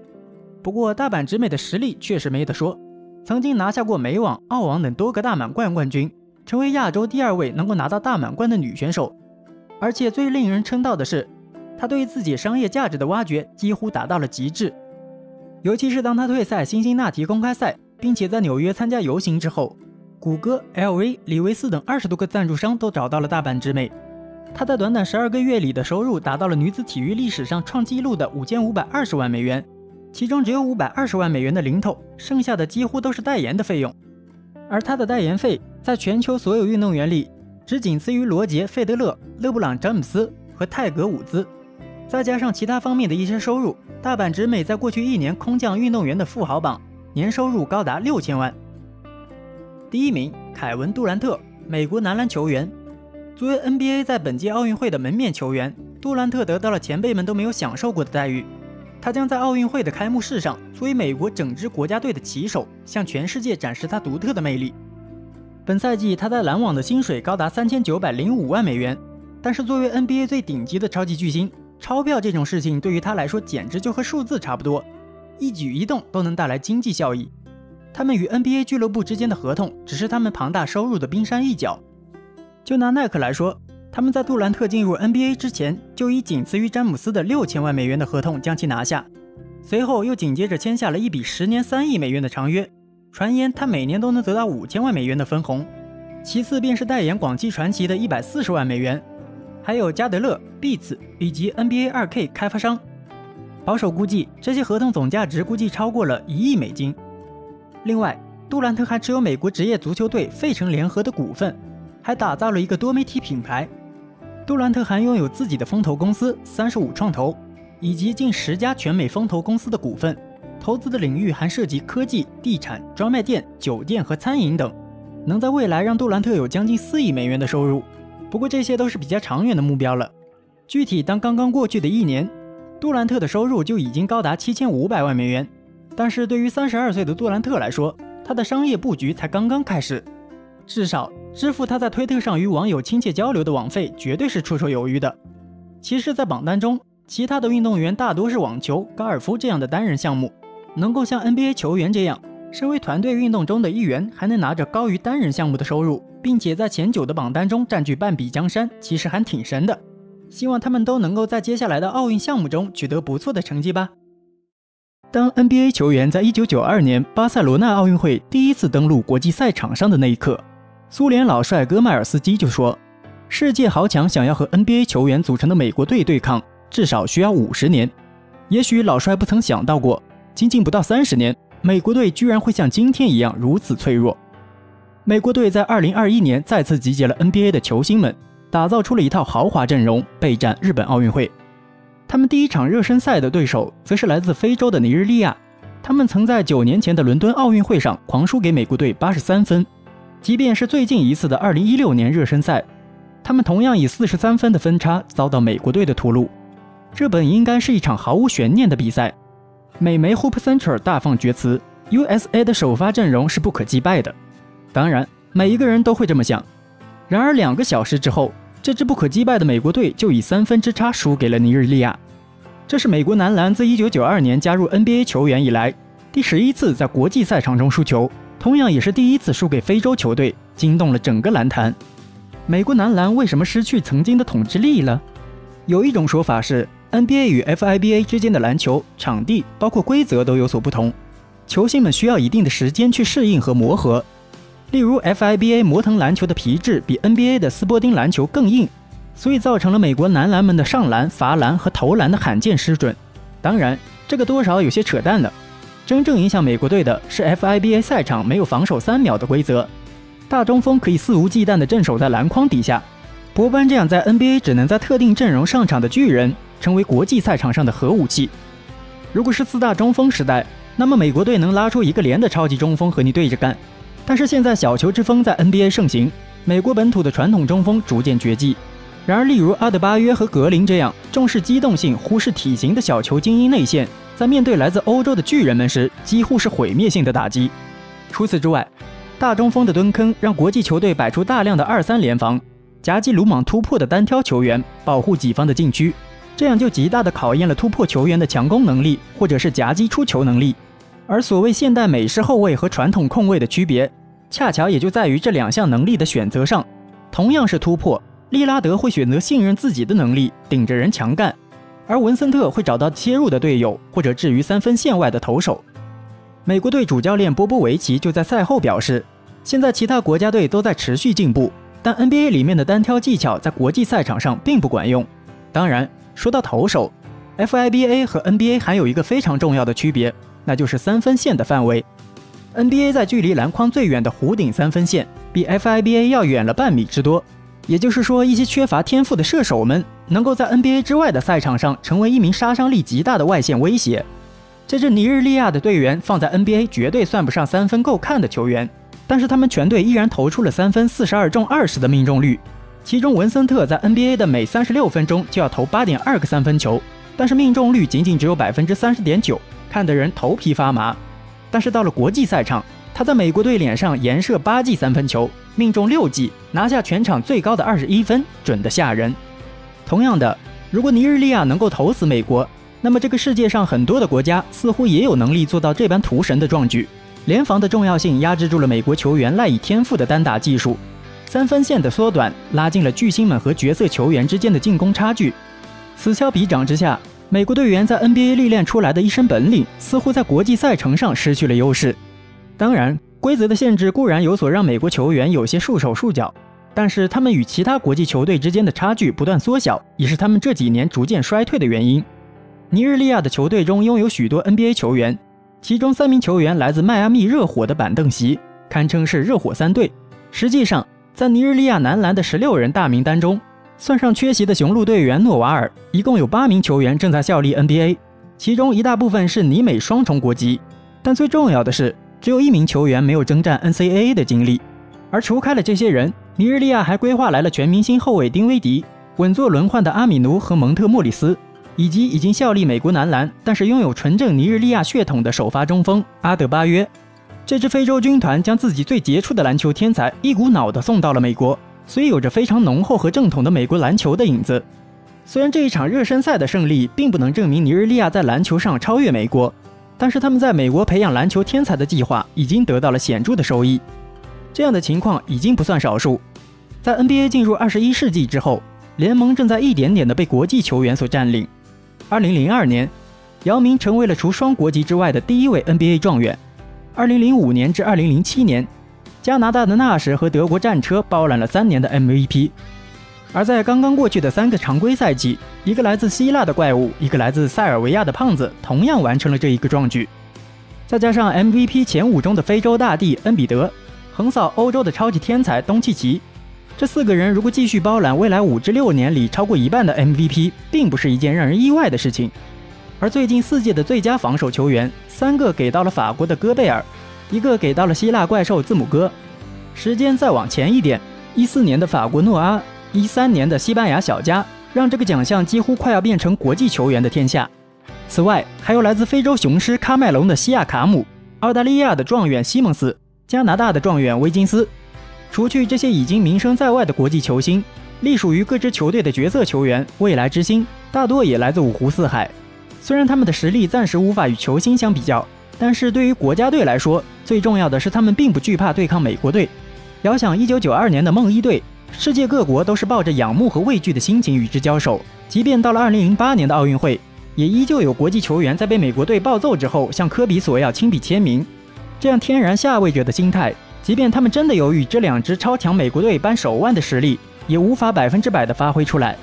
不过大阪直美的实力确实没得说，曾经拿下过美网、澳网等多个大满贯冠军。成为亚洲第二位能够拿到大满贯的女选手，而且最令人称道的是，她对自己商业价值的挖掘几乎达到了极致。尤其是当她退赛辛辛那提公开赛，并且在纽约参加游行之后，谷歌、LV、李维斯等二十多个赞助商都找到了大阪直美。她在短短十二个月里的收入达到了女子体育历史上创纪录的五千五百二十万美元，其中只有五百二十万美元的零头，剩下的几乎都是代言的费用。而他的代言费。在全球所有运动员里，只仅次于罗杰·费德勒、勒布朗·詹姆斯和泰格·伍兹。再加上其他方面的一些收入，大阪直美在过去一年空降运动员的富豪榜，年收入高达六千万。第一名，凯文·杜兰特，美国男篮球员。作为 NBA 在本届奥运会的门面球员，杜兰特得到了前辈们都没有享受过的待遇。他将在奥运会的开幕式上，作为美国整支国家队的旗手，向全世界展示他独特的魅力。本赛季他在篮网的薪水高达三千九百零五万美元，但是作为 NBA 最顶级的超级巨星，钞票这种事情对于他来说简直就和数字差不多，一举一动都能带来经济效益。他们与 NBA 俱乐部之间的合同只是他们庞大收入的冰山一角。就拿耐克来说，他们在杜兰特进入 NBA 之前就以仅次于詹姆斯的六千万美元的合同将其拿下，随后又紧接着签下了一笔十年三亿美元的长约。传言他每年都能得到五千万美元的分红，其次便是代言广汽传祺的一百四十万美元，还有加德勒、Beats 以及 NBA 二 K 开发商。保守估计，这些合同总价值估计超过了一亿美金。另外，杜兰特还持有美国职业足球队费城联合的股份，还打造了一个多媒体品牌。杜兰特还拥有自己的风投公司三十五创投，以及近十家全美风投公司的股份。投资的领域还涉及科技、地产、专卖店、酒店和餐饮等，能在未来让杜兰特有将近四亿美元的收入。不过这些都是比较长远的目标了。具体当刚刚过去的一年，杜兰特的收入就已经高达七千五百万美元。但是对于三十二岁的杜兰特来说，他的商业布局才刚刚开始。至少支付他在推特上与网友亲切交流的网费，绝对是绰绰有余的。其实，在榜单中，其他的运动员大多是网球、高尔夫这样的单人项目。能够像 NBA 球员这样，身为团队运动中的一员，还能拿着高于单人项目的收入，并且在前九的榜单中占据半壁江山，其实还挺神的。希望他们都能够在接下来的奥运项目中取得不错的成绩吧。当 NBA 球员在1992年巴塞罗那奥运会第一次登陆国际赛场上的那一刻，苏联老帅戈麦尔斯基就说：“世界豪强想要和 NBA 球员组成的美国队对抗，至少需要五十年。”也许老帅不曾想到过。仅仅不到三十年，美国队居然会像今天一样如此脆弱。美国队在二零二一年再次集结了 NBA 的球星们，打造出了一套豪华阵容，备战日本奥运会。他们第一场热身赛的对手则是来自非洲的尼日利亚。他们曾在九年前的伦敦奥运会上狂输给美国队八十三分，即便是最近一次的二零一六年热身赛，他们同样以四十三分的分差遭到美国队的屠戮。这本应该是一场毫无悬念的比赛。美媒 Hoop Central 大放厥词，USA 的首发阵容是不可击败的。当然，每一个人都会这么想。然而，两个小时之后，这支不可击败的美国队就以三分之差输给了尼日利亚。这是美国男篮自1992年加入 NBA 球员以来第十一次在国际赛场中输球，同样也是第一次输给非洲球队，惊动了整个篮坛。美国男篮为什么失去曾经的统治力了？有一种说法是。NBA 与 FIBA 之间的篮球场地包括规则都有所不同，球星们需要一定的时间去适应和磨合。例如，FIBA 摩腾篮球的皮质比 NBA 的斯波丁篮球更硬，所以造成了美国男篮们的上篮、罚篮和投篮的罕见失准。当然，这个多少有些扯淡了。真正影响美国队的是 FIBA 赛场没有防守三秒的规则，大中锋可以肆无忌惮地镇守在篮筐底下。博班这样在 NBA 只能在特定阵容上场的巨人。成为国际赛场上的核武器。如果是四大中锋时代，那么美国队能拉出一个连的超级中锋和你对着干。但是现在小球之风在 NBA 盛行，美国本土的传统中锋逐渐绝迹。然而，例如阿德巴约和格林这样重视机动性、忽视体型的小球精英内线，在面对来自欧洲的巨人们时，几乎是毁灭性的打击。除此之外，大中锋的蹲坑让国际球队摆出大量的二三联防，夹击鲁莽突破的单挑球员，保护己方的禁区。这样就极大的考验了突破球员的强攻能力，或者是夹击出球能力。而所谓现代美式后卫和传统控卫的区别，恰巧也就在于这两项能力的选择上。同样是突破，利拉德会选择信任自己的能力，顶着人强干；而文森特会找到切入的队友，或者置于三分线外的投手。美国队主教练波波维奇就在赛后表示：“现在其他国家队都在持续进步，但 NBA 里面的单挑技巧在国际赛场上并不管用。当然。”说到投手，FIBA 和 NBA 还有一个非常重要的区别，那就是三分线的范围。NBA 在距离篮筐最远的弧顶三分线，比 FIBA 要远了半米之多。也就是说，一些缺乏天赋的射手们，能够在 NBA 之外的赛场上成为一名杀伤力极大的外线威胁。这支尼日利亚的队员放在 NBA 绝对算不上三分够看的球员，但是他们全队依然投出了三分四十二中二十的命中率。其中，文森特在 NBA 的每三十六分钟就要投八点二个三分球，但是命中率仅仅只有百分之三十点九，看得人头皮发麻。但是到了国际赛场，他在美国队脸上连射八记三分球，命中六记，拿下全场最高的二十一分，准得吓人。同样的，如果尼日利亚能够投死美国，那么这个世界上很多的国家似乎也有能力做到这般屠神的壮举。联防的重要性压制住了美国球员赖以天赋的单打技术。三分线的缩短拉近了巨星们和角色球员之间的进攻差距。此消彼长之下，美国队员在 NBA 历练出来的一身本领，似乎在国际赛程上失去了优势。当然，规则的限制固然有所让美国球员有些束手束脚，但是他们与其他国际球队之间的差距不断缩小，也是他们这几年逐渐衰退的原因。尼日利亚的球队中拥有许多 NBA 球员，其中三名球员来自迈阿密热火的板凳席，堪称是热火三队。实际上，在尼日利亚男篮的十六人大名单中，算上缺席的雄鹿队员诺瓦尔，一共有八名球员正在效力 NBA，其中一大部分是尼美双重国籍。但最重要的是，只有一名球员没有征战 NCAA 的经历。而除开了这些人，尼日利亚还规划来了全明星后卫丁威迪，稳坐轮换的阿米奴和蒙特莫里斯。以及已经效力美国男篮，但是拥有纯正尼日利亚血统的首发中锋阿德巴约。这支非洲军团将自己最杰出的篮球天才一股脑地送到了美国，所以有着非常浓厚和正统的美国篮球的影子。虽然这一场热身赛的胜利并不能证明尼日利亚在篮球上超越美国，但是他们在美国培养篮球天才的计划已经得到了显著的收益。这样的情况已经不算少数。在 NBA 进入二十一世纪之后，联盟正在一点点地被国际球员所占领。二零零二年，姚明成为了除双国籍之外的第一位 NBA 状元。二零零五年至二零零七年，加拿大的纳什和德国战车包揽了三年的 MVP。而在刚刚过去的三个常规赛季，一个来自希腊的怪物，一个来自塞尔维亚的胖子，同样完成了这一个壮举。再加上 MVP 前五中的非洲大帝恩比德，横扫欧洲的超级天才东契奇。这四个人如果继续包揽未来五至六年里超过一半的 MVP，并不是一件让人意外的事情。而最近四届的最佳防守球员，三个给到了法国的戈贝尔，一个给到了希腊怪兽字母哥。时间再往前一点，一四年的法国诺阿，一三年的西班牙小加，让这个奖项几乎快要变成国际球员的天下。此外，还有来自非洲雄狮喀麦隆的西亚卡姆，澳大利亚的状元西蒙斯，加拿大的状元威金斯。除去这些已经名声在外的国际球星，隶属于各支球队的角色球员、未来之星，大多也来自五湖四海。虽然他们的实力暂时无法与球星相比较，但是对于国家队来说，最重要的是他们并不惧怕对抗美国队。遥想1992年的梦一队，世界各国都是抱着仰慕和畏惧的心情与之交手。即便到了2008年的奥运会，也依旧有国际球员在被美国队暴揍之后，向科比索要亲笔签名。这样天然下位者的心态。即便他们真的有与这两支超强美国队扳手腕的实力，也无法百分之百的发挥出来。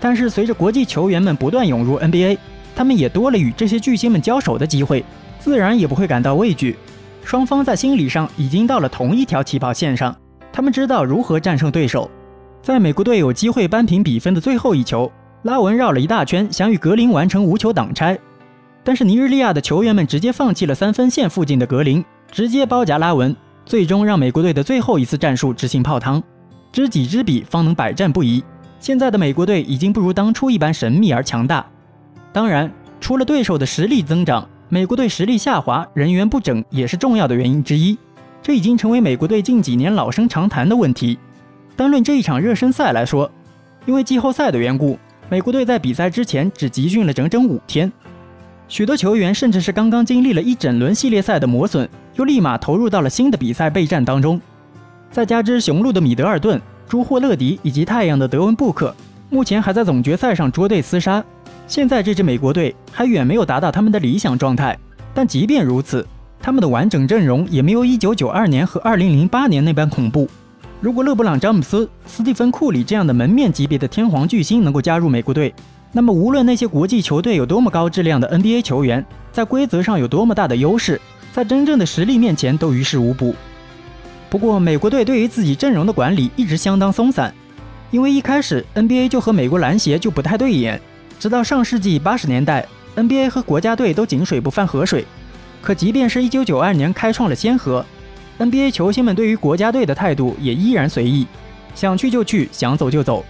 但是随着国际球员们不断涌入 NBA，他们也多了与这些巨星们交手的机会，自然也不会感到畏惧。双方在心理上已经到了同一条起跑线上，他们知道如何战胜对手。在美国队有机会扳平比分的最后一球，拉文绕了一大圈，想与格林完成无球挡拆，但是尼日利亚的球员们直接放弃了三分线附近的格林，直接包夹拉文。最终让美国队的最后一次战术执行泡汤，知己知彼方能百战不移。现在的美国队已经不如当初一般神秘而强大。当然，除了对手的实力增长，美国队实力下滑、人员不整也是重要的原因之一。这已经成为美国队近几年老生常谈的问题。单论这一场热身赛来说，因为季后赛的缘故，美国队在比赛之前只集训了整整五天。许多球员甚至是刚刚经历了一整轮系列赛的磨损，又立马投入到了新的比赛备战当中。再加之雄鹿的米德尔顿、朱霍勒迪以及太阳的德文布克，目前还在总决赛上捉对厮杀。现在这支美国队还远没有达到他们的理想状态，但即便如此，他们的完整阵容也没有1992年和2008年那般恐怖。如果勒布朗·詹姆斯、斯蒂芬·库里这样的门面级别的天皇巨星能够加入美国队，那么，无论那些国际球队有多么高质量的 NBA 球员，在规则上有多么大的优势，在真正的实力面前都于事无补。不过，美国队对于自己阵容的管理一直相当松散，因为一开始 NBA 就和美国篮协就不太对眼，直到上世纪八十年代，NBA 和国家队都井水不犯河水。可即便是一九九二年开创了先河，NBA 球星们对于国家队的态度也依然随意，想去就去，想走就走。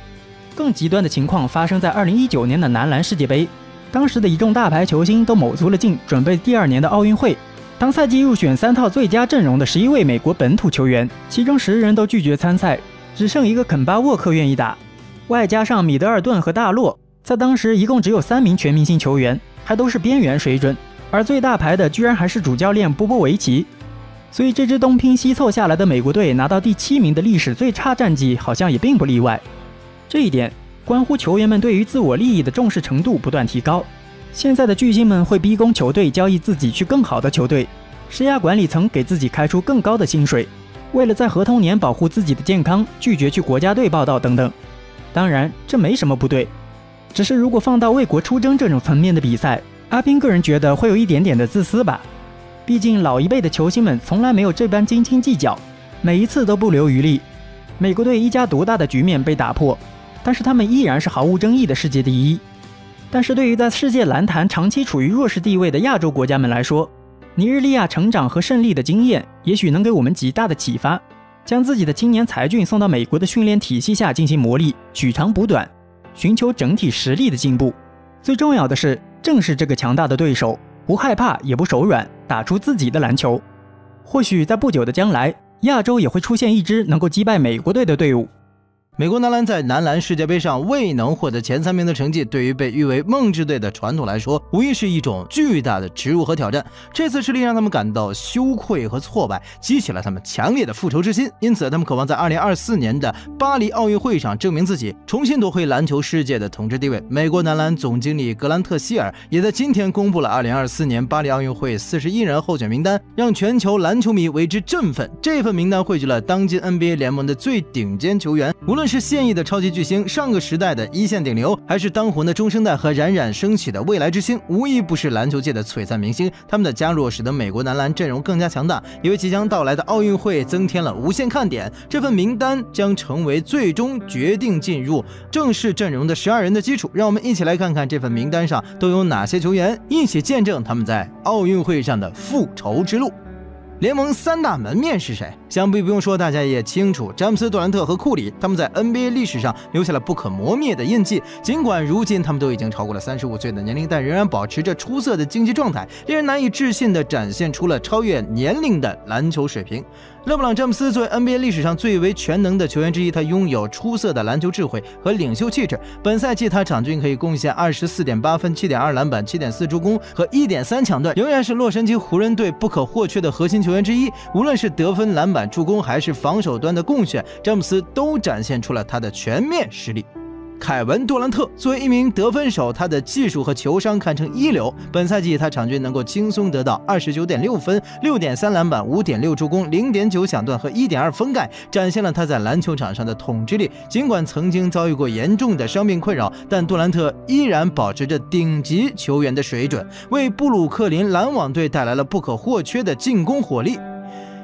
更极端的情况发生在二零一九年的男篮世界杯，当时的一众大牌球星都卯足了劲，准备第二年的奥运会。当赛季入选三套最佳阵容的十一位美国本土球员，其中十人都拒绝参赛，只剩一个肯巴沃克愿意打，外加上米德尔顿和大洛，在当时一共只有三名全明星球员，还都是边缘水准，而最大牌的居然还是主教练波波维奇。所以这支东拼西凑下来的美国队拿到第七名的历史最差战绩，好像也并不例外。这一点关乎球员们对于自我利益的重视程度不断提高。现在的巨星们会逼宫球队交易自己去更好的球队，施压管理层给自己开出更高的薪水，为了在合同年保护自己的健康，拒绝去国家队报道等等。当然，这没什么不对，只是如果放到为国出征这种层面的比赛，阿斌个人觉得会有一点点的自私吧。毕竟老一辈的球星们从来没有这般斤斤计较，每一次都不留余力。美国队一家独大的局面被打破，但是他们依然是毫无争议的世界第一。但是对于在世界篮坛长期处于弱势地位的亚洲国家们来说，尼日利亚成长和胜利的经验，也许能给我们极大的启发。将自己的青年才俊送到美国的训练体系下进行磨砺，取长补短，寻求整体实力的进步。最重要的是，正是这个强大的对手，不害怕也不手软，打出自己的篮球。或许在不久的将来，亚洲也会出现一支能够击败美国队的队伍。美国男篮在男篮世界杯上未能获得前三名的成绩，对于被誉为“梦之队”的传统来说，无疑是一种巨大的耻辱和挑战。这次失利让他们感到羞愧和挫败，激起了他们强烈的复仇之心。因此，他们渴望在2024年的巴黎奥运会上证明自己，重新夺回篮球世界的统治地位。美国男篮总经理格兰特·希尔也在今天公布了2024年巴黎奥运会41人候选名单，让全球篮球迷为之振奋。这份名单汇聚了当今 NBA 联盟的最顶尖球员，无论。是现役的超级巨星，上个时代的一线顶流，还是当红的中生代和冉冉升起的未来之星，无一不是篮球界的璀璨明星。他们的加入使得美国男篮阵容更加强大，也为即将到来的奥运会增添了无限看点。这份名单将成为最终决定进入正式阵容的十二人的基础。让我们一起来看看这份名单上都有哪些球员，一起见证他们在奥运会上的复仇之路。联盟三大门面是谁？想必不用说，大家也清楚，詹姆斯、杜兰特和库里，他们在 NBA 历史上留下了不可磨灭的印记。尽管如今他们都已经超过了三十五岁的年龄，但仍然保持着出色的竞技状态，令人难以置信地展现出了超越年龄的篮球水平。勒布朗·詹姆斯作为 NBA 历史上最为全能的球员之一，他拥有出色的篮球智慧和领袖气质。本赛季他场均可以贡献二十四点八分、七点二篮板、七点四助攻和一点三抢断，仍然是洛杉矶湖人队不可或缺的核心球员之一。无论是得分、篮板、助攻，还是防守端的贡献，詹姆斯都展现出了他的全面实力。凯文·杜兰特作为一名得分手，他的技术和球商堪称一流。本赛季他场均能够轻松得到二十九点六分、六点三篮板、五点六助攻、零点九抢断和一点二封盖，展现了他在篮球场上的统治力。尽管曾经遭遇过严重的伤病困扰，但杜兰特依然保持着顶级球员的水准，为布鲁克林篮网队带来了不可或缺的进攻火力。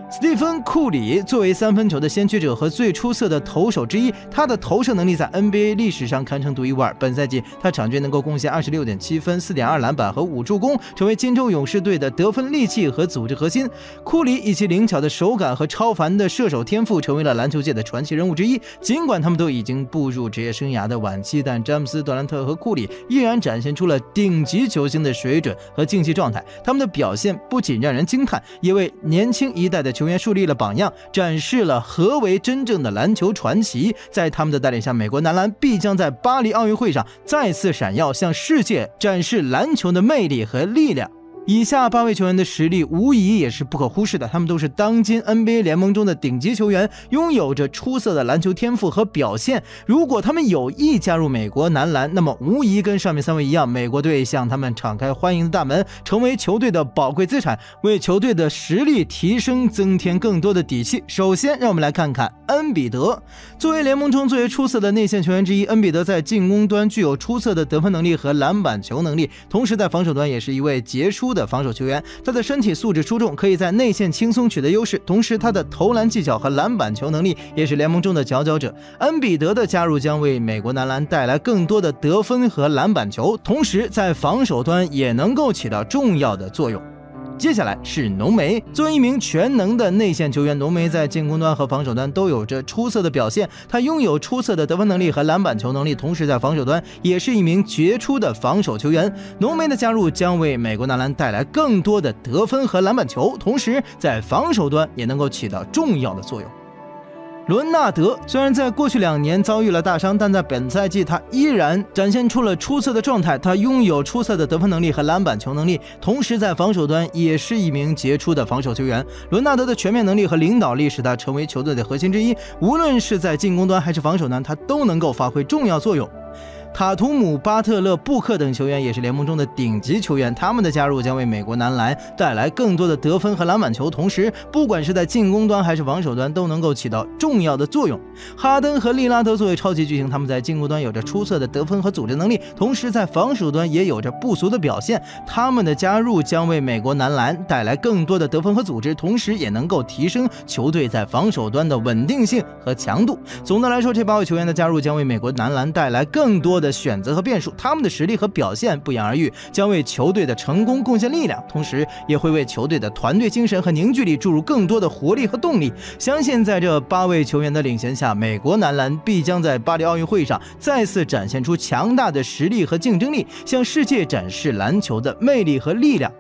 斯蒂芬·库里作为三分球的先驱者和最出色的投手之一，他的投射能力在 NBA 历史上堪称独一无二。本赛季，他场均能够贡献二十六点七分、四点二篮板和五助攻，成为金州勇士队的得分利器和组织核心。库里以其灵巧的手感和超凡的射手天赋，成为了篮球界的传奇人物之一。尽管他们都已经步入职业生涯的晚期，但詹姆斯·杜兰特和库里依然展现出了顶级球星的水准和竞技状态。他们的表现不仅让人惊叹，也为年轻一代的。球员树立了榜样，展示了何为真正的篮球传奇。在他们的带领下，美国男篮必将在巴黎奥运会上再次闪耀，向世界展示篮球的魅力和力量。以下八位球员的实力无疑也是不可忽视的，他们都是当今 NBA 联盟中的顶级球员，拥有着出色的篮球天赋和表现。如果他们有意加入美国男篮，那么无疑跟上面三位一样，美国队向他们敞开欢迎的大门，成为球队的宝贵资产，为球队的实力提升增添更多的底气。首先，让我们来看看恩比德，作为联盟中最为出色的内线球员之一，恩比德在进攻端具有出色的得分能力和篮板球能力，同时在防守端也是一位杰出。的防守球员，他的身体素质出众，可以在内线轻松取得优势。同时，他的投篮技巧和篮板球能力也是联盟中的佼佼者。恩比德的加入将为美国男篮带来更多的得分和篮板球，同时在防守端也能够起到重要的作用。接下来是浓眉，作为一名全能的内线球员，浓眉在进攻端和防守端都有着出色的表现。他拥有出色的得分能力和篮板球能力，同时在防守端也是一名杰出的防守球员。浓眉的加入将为美国男篮带来更多的得分和篮板球，同时在防守端也能够起到重要的作用。伦纳德虽然在过去两年遭遇了大伤，但在本赛季他依然展现出了出色的状态。他拥有出色的得分能力和篮板球能力，同时在防守端也是一名杰出的防守球员。伦纳德的全面能力和领导力使他成为球队的核心之一，无论是在进攻端还是防守端，他都能够发挥重要作用。塔图姆、巴特勒、布克等球员也是联盟中的顶级球员，他们的加入将为美国男篮带来更多的得分和篮板球，同时不管是在进攻端还是防守端都能够起到重要的作用。哈登和利拉德作为超级巨星，他们在进攻端有着出色的得分和组织能力，同时在防守端也有着不俗的表现。他们的加入将为美国男篮带来更多的得分和组织，同时也能够提升球队在防守端的稳定性和强度。总的来说，这八位球员的加入将为美国男篮带来更多的。的选择和变数，他们的实力和表现不言而喻，将为球队的成功贡献力量，同时也会为球队的团队精神和凝聚力注入更多的活力和动力。相信在这八位球员的领衔下，美国男篮必将在巴黎奥运会上再次展现出强大的实力和竞争力，向世界展示篮球的魅力和力量。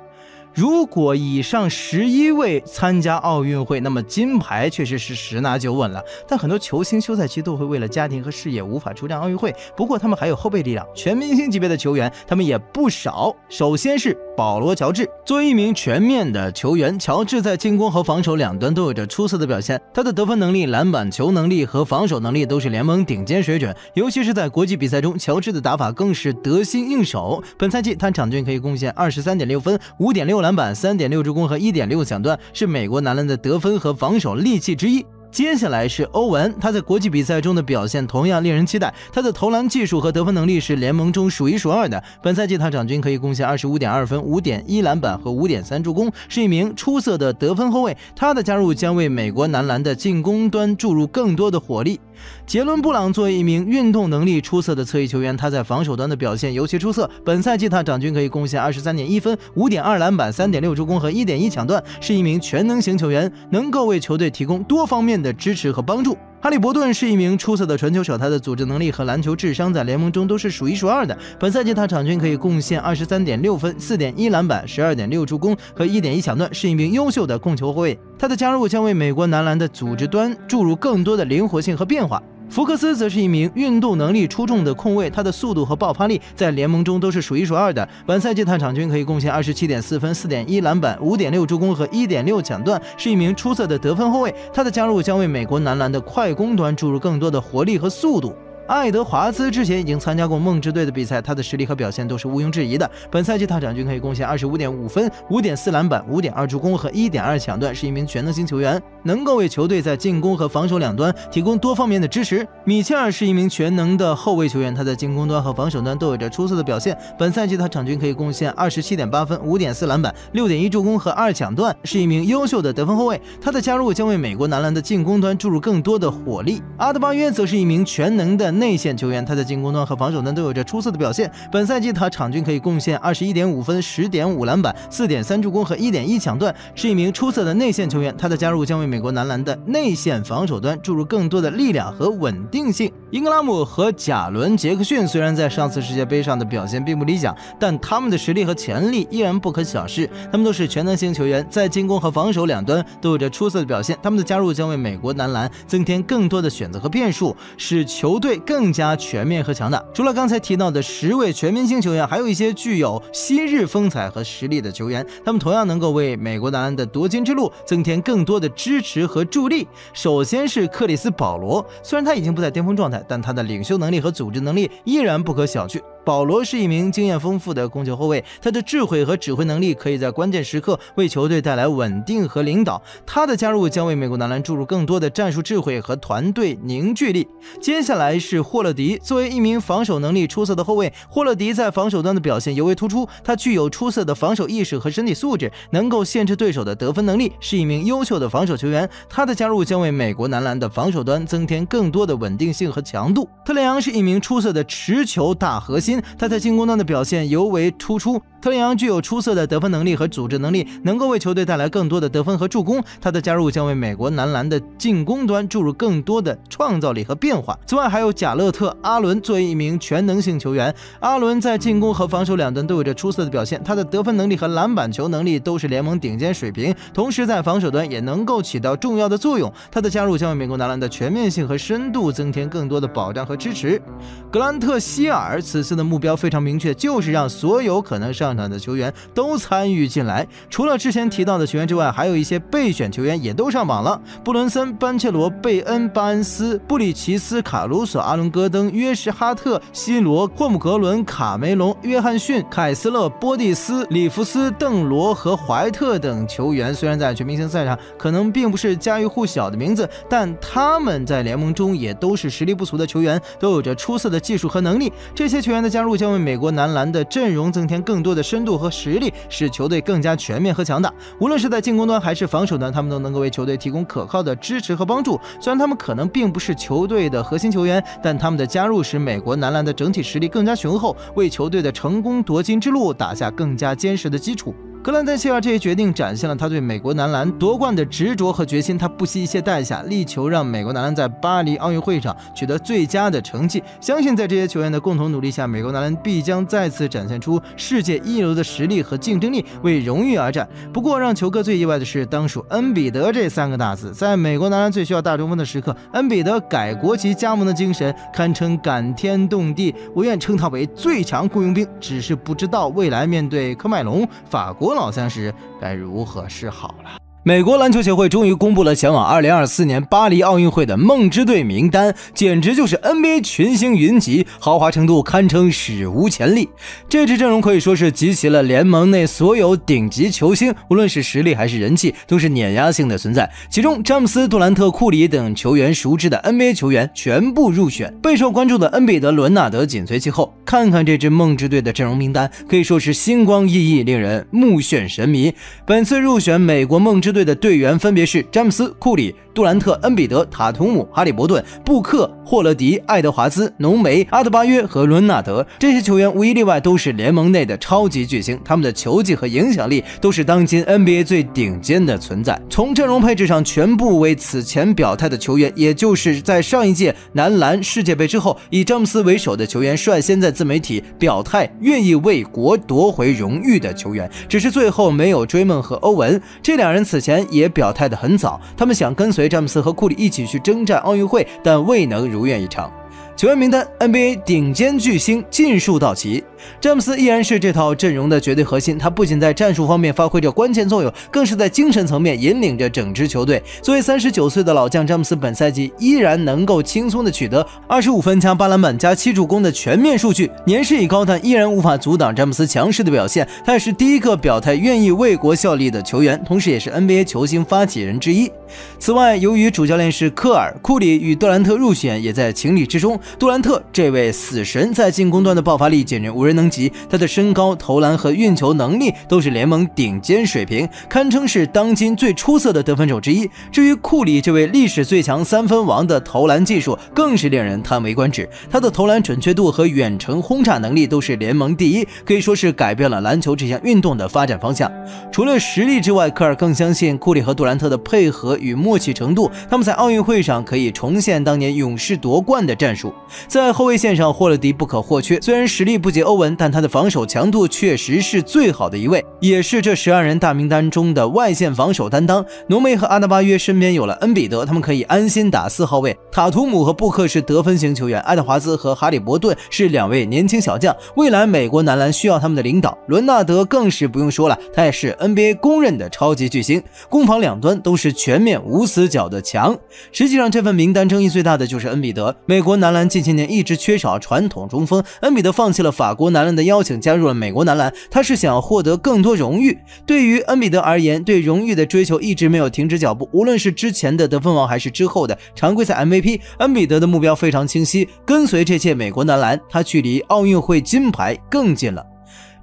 如果以上十一位参加奥运会，那么金牌确实是十拿九稳了。但很多球星休赛期都会为了家庭和事业无法出战奥运会。不过他们还有后备力量，全明星级别的球员，他们也不少。首先是保罗·乔治，作为一名全面的球员，乔治在进攻和防守两端都有着出色的表现。他的得分能力、篮板球能力和防守能力都是联盟顶尖水准。尤其是在国际比赛中，乔治的打法更是得心应手。本赛季他场均可以贡献二十三点六分、五点六篮篮板、三点六助攻和一点六抢断，是美国男篮的得分和防守利器之一。接下来是欧文，他在国际比赛中的表现同样令人期待。他的投篮技术和得分能力是联盟中数一数二的。本赛季他场均可以贡献二十五点二分、五点一篮板和五点三助攻，是一名出色的得分后卫。他的加入将为美国男篮的进攻端注入更多的火力。杰伦·布朗作为一名运动能力出色的侧翼球员，他在防守端的表现尤其出色。本赛季他场均可以贡献二十三点一分、五点二篮板、三点六助攻和一点一抢断，是一名全能型球员，能够为球队提供多方面的支持和帮助。哈利伯顿是一名出色的传球手，他的组织能力和篮球智商在联盟中都是数一数二的。本赛季他场均可以贡献二十三点六分、四点一篮板、十二点六助攻和一点一抢断，是一名优秀的控球后卫。他的加入将为美国男篮的组织端注入更多的灵活性和变化。福克斯则是一名运动能力出众的控卫，他的速度和爆发力在联盟中都是数一数二的。本赛季他场均可以贡献二十七点四分、四点一篮板、五点六助攻和一点六抢断，是一名出色的得分后卫。他的加入将为美国男篮的快攻端注入更多的活力和速度。爱德华兹之前已经参加过梦之队的比赛，他的实力和表现都是毋庸置疑的。本赛季他场均可以贡献二十五点五分、五点四篮板、五点二助攻和一点二抢断，是一名全能型球员，能够为球队在进攻和防守两端提供多方面的支持。米切尔是一名全能的后卫球员，他在进攻端和防守端都有着出色的表现。本赛季他场均可以贡献二十七点八分、五点四篮板、六点一助攻和二抢断，是一名优秀的得分后卫。他的加入将为美国男篮的进攻端注入更多的火力。阿德巴约则是一名全能的。内线球员，他在进攻端和防守端都有着出色的表现。本赛季他场均可以贡献二十一点五分、十点五篮板、四点三助攻和一点一抢断，是一名出色的内线球员。他的加入将为美国男篮的内线防守端注入更多的力量和稳定性。英格拉姆和贾伦·杰克逊虽然在上次世界杯上的表现并不理想，但他们的实力和潜力依然不可小视。他们都是全能型球员，在进攻和防守两端都有着出色的表现。他们的加入将为美国男篮增添更多的选择和变数，使球队更加全面和强大。除了刚才提到的十位全明星球员，还有一些具有昔日风采和实力的球员，他们同样能够为美国男篮的夺金之路增添更多的支持和助力。首先是克里斯·保罗，虽然他已经不在巅峰状态。但他的领袖能力和组织能力依然不可小觑。保罗是一名经验丰富的控球后卫，他的智慧和指挥能力可以在关键时刻为球队带来稳定和领导。他的加入将为美国男篮注入更多的战术智慧和团队凝聚力。接下来是霍勒迪，作为一名防守能力出色的后卫，霍勒迪在防守端的表现尤为突出。他具有出色的防守意识和身体素质，能够限制对手的得分能力，是一名优秀的防守球员。他的加入将为美国男篮的防守端增添更多的稳定性和强度。特雷杨是一名出色的持球大核心。他在进攻端的表现尤为突出。特雷杨具有出色的得分能力和组织能力，能够为球队带来更多的得分和助攻。他的加入将为美国男篮的进攻端注入更多的创造力和变化。此外，还有贾勒特·阿伦作为一名全能性球员，阿伦在进攻和防守两端都有着出色的表现。他的得分能力和篮板球能力都是联盟顶尖水平，同时在防守端也能够起到重要的作用。他的加入将为美国男篮的全面性和深度增添更多的保障和支持。格兰特·希尔此次的目标非常明确，就是让所有可能上场的球员都参与进来。除了之前提到的球员之外，还有一些备选球员也都上榜了：布伦森、班切罗、贝恩、巴恩斯、布里奇斯、卡鲁索、阿伦戈登、约什哈特、西罗、霍姆格伦、卡梅隆、约翰逊、凯斯勒、波蒂斯、里弗斯、邓罗和怀特等球员，虽然在全明星赛上可能并不是家喻户晓的名字，但他们在联盟中也都是实力不俗的球员，都有着出色的技术和能力。这些球员的加入将为美国男篮的阵容增添更多的深度和实力，使球队更加全面和强大。无论是在进攻端还是防守端，他们都能够为球队提供可靠的支持和帮助。虽然他们可能并不是球队的核心球员，但他们的加入使美国男篮的整体实力更加雄厚，为球队的成功夺金之路打下更加坚实的基础。格兰德希尔这一决定展现了他对美国男篮夺冠的执着和决心，他不惜一切代价，力求让美国男篮在巴黎奥运会上取得最佳的成绩。相信在这些球员的共同努力下，美国男篮必将再次展现出世界一流的实力和竞争力，为荣誉而战。不过，让球哥最意外的是，当属恩比德这三个大字，在美国男篮最需要大中锋的时刻，恩比德改国旗加盟的精神堪称感天动地。我愿称他为最强雇佣兵，只是不知道未来面对科麦隆、法国。老相识，该如何是好了？美国篮球协会终于公布了前往2024年巴黎奥运会的梦之队名单，简直就是 NBA 群星云集，豪华程度堪称史无前例。这支阵容可以说是集齐了联盟内所有顶级球星，无论是实力还是人气，都是碾压性的存在。其中，詹姆斯、杜兰特、库里等球员熟知的 NBA 球员全部入选，备受关注的恩比德、伦纳德紧随其后。看看这支梦之队的阵容名单，可以说是星光熠熠，令人目眩神迷。本次入选美国梦之队的队员分别是詹姆斯、库里。杜兰特、恩比德、塔图姆、哈利伯顿、布克、霍勒迪、爱德华兹、浓眉、阿德巴约和伦纳德这些球员无一例外都是联盟内的超级巨星，他们的球技和影响力都是当今 NBA 最顶尖的存在。从阵容配置上，全部为此前表态的球员，也就是在上一届男篮世界杯之后，以詹姆斯为首的球员率先在自媒体表态愿意为国夺回荣誉的球员。只是最后没有追梦和欧文这两人此前前也表态的很早，他们想跟随。詹姆斯和库里一起去征战奥运会，但未能如愿以偿。球员名单：NBA 顶尖巨星尽数到齐。詹姆斯依然是这套阵容的绝对核心，他不仅在战术方面发挥着关键作用，更是在精神层面引领着整支球队。作为三十九岁的老将，詹姆斯本赛季依然能够轻松的取得二十五分加八篮板加七助攻的全面数据。年事已高，但依然无法阻挡詹姆斯强势的表现。他也是第一个表态愿意为国效力的球员，同时也是 NBA 球星发起人之一。此外，由于主教练是科尔，库里与杜兰特入选也在情理之中。杜兰特这位死神在进攻端的爆发力简直无人能及，他的身高、投篮和运球能力都是联盟顶尖水平，堪称是当今最出色的得分手之一。至于库里这位历史最强三分王的投篮技术，更是令人叹为观止。他的投篮准确度和远程轰炸能力都是联盟第一，可以说是改变了篮球这项运动的发展方向。除了实力之外，科尔更相信库里和杜兰特的配合与默契程度，他们在奥运会上可以重现当年勇士夺冠的战术。在后卫线上，霍勒迪不可或缺。虽然实力不及欧文，但他的防守强度确实是最好的一位，也是这十二人大名单中的外线防守担当。浓眉和阿德巴约身边有了恩比德，他们可以安心打四号位。塔图姆和布克是得分型球员，爱德华兹和哈利伯顿是两位年轻小将。未来美国男篮需要他们的领导。伦纳德更是不用说了，他也是 NBA 公认的超级巨星，攻防两端都是全面无死角的强。实际上，这份名单争议最大的就是恩比德。美国男篮近些年一直缺少传统中锋，恩比德放弃了法国男篮的邀请，加入了美国男篮。他是想要获得更多荣誉。对于恩比德而言，对荣誉的追求一直没有停止脚步。无论是之前的得分王，还是之后的常规赛 MVP，恩比德的目标非常清晰，跟随这届美国男篮，他距离奥运会金牌更近了。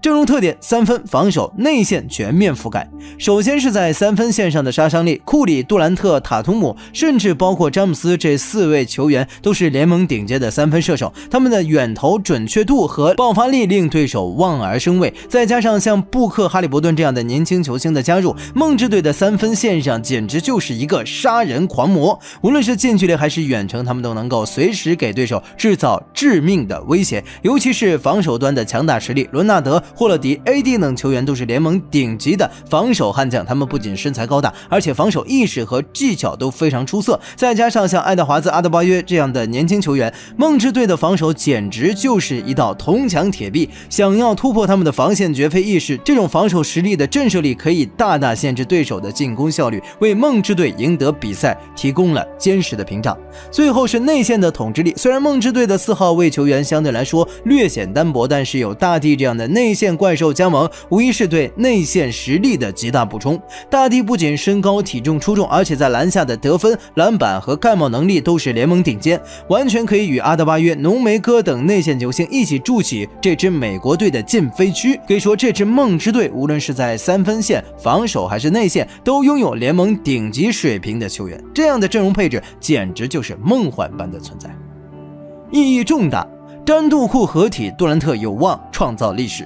阵容特点：三分、防守、内线全面覆盖。首先是在三分线上的杀伤力，库里、杜兰特、塔图姆，甚至包括詹姆斯这四位球员都是联盟顶尖的三分射手。他们的远投准确度和爆发力令对手望而生畏。再加上像布克、哈利伯顿这样的年轻球星的加入，梦之队的三分线上简直就是一个杀人狂魔。无论是近距离还是远程，他们都能够随时给对手制造致命的威胁。尤其是防守端的强大实力，伦纳德。霍勒迪、AD 等球员都是联盟顶级的防守悍将，他们不仅身材高大，而且防守意识和技巧都非常出色。再加上像爱德华兹、阿德巴约这样的年轻球员，梦之队的防守简直就是一道铜墙铁壁。想要突破他们的防线，绝非易事。这种防守实力的震慑力，可以大大限制对手的进攻效率，为梦之队赢得比赛提供了坚实的屏障。最后是内线的统治力，虽然梦之队的四号位球员相对来说略显单薄，但是有大帝这样的内线线怪兽加盟，无疑是对内线实力的极大补充。大帝不仅身高体重出众，而且在篮下的得分、篮板和盖帽能力都是联盟顶尖，完全可以与阿德巴约、浓眉哥等内线球星一起筑起这支美国队的禁飞区。可以说，这支梦之队无论是在三分线防守还是内线，都拥有联盟顶级水平的球员。这样的阵容配置简直就是梦幻般的存在，意义重大。詹杜库合体，杜兰特有望创造历史。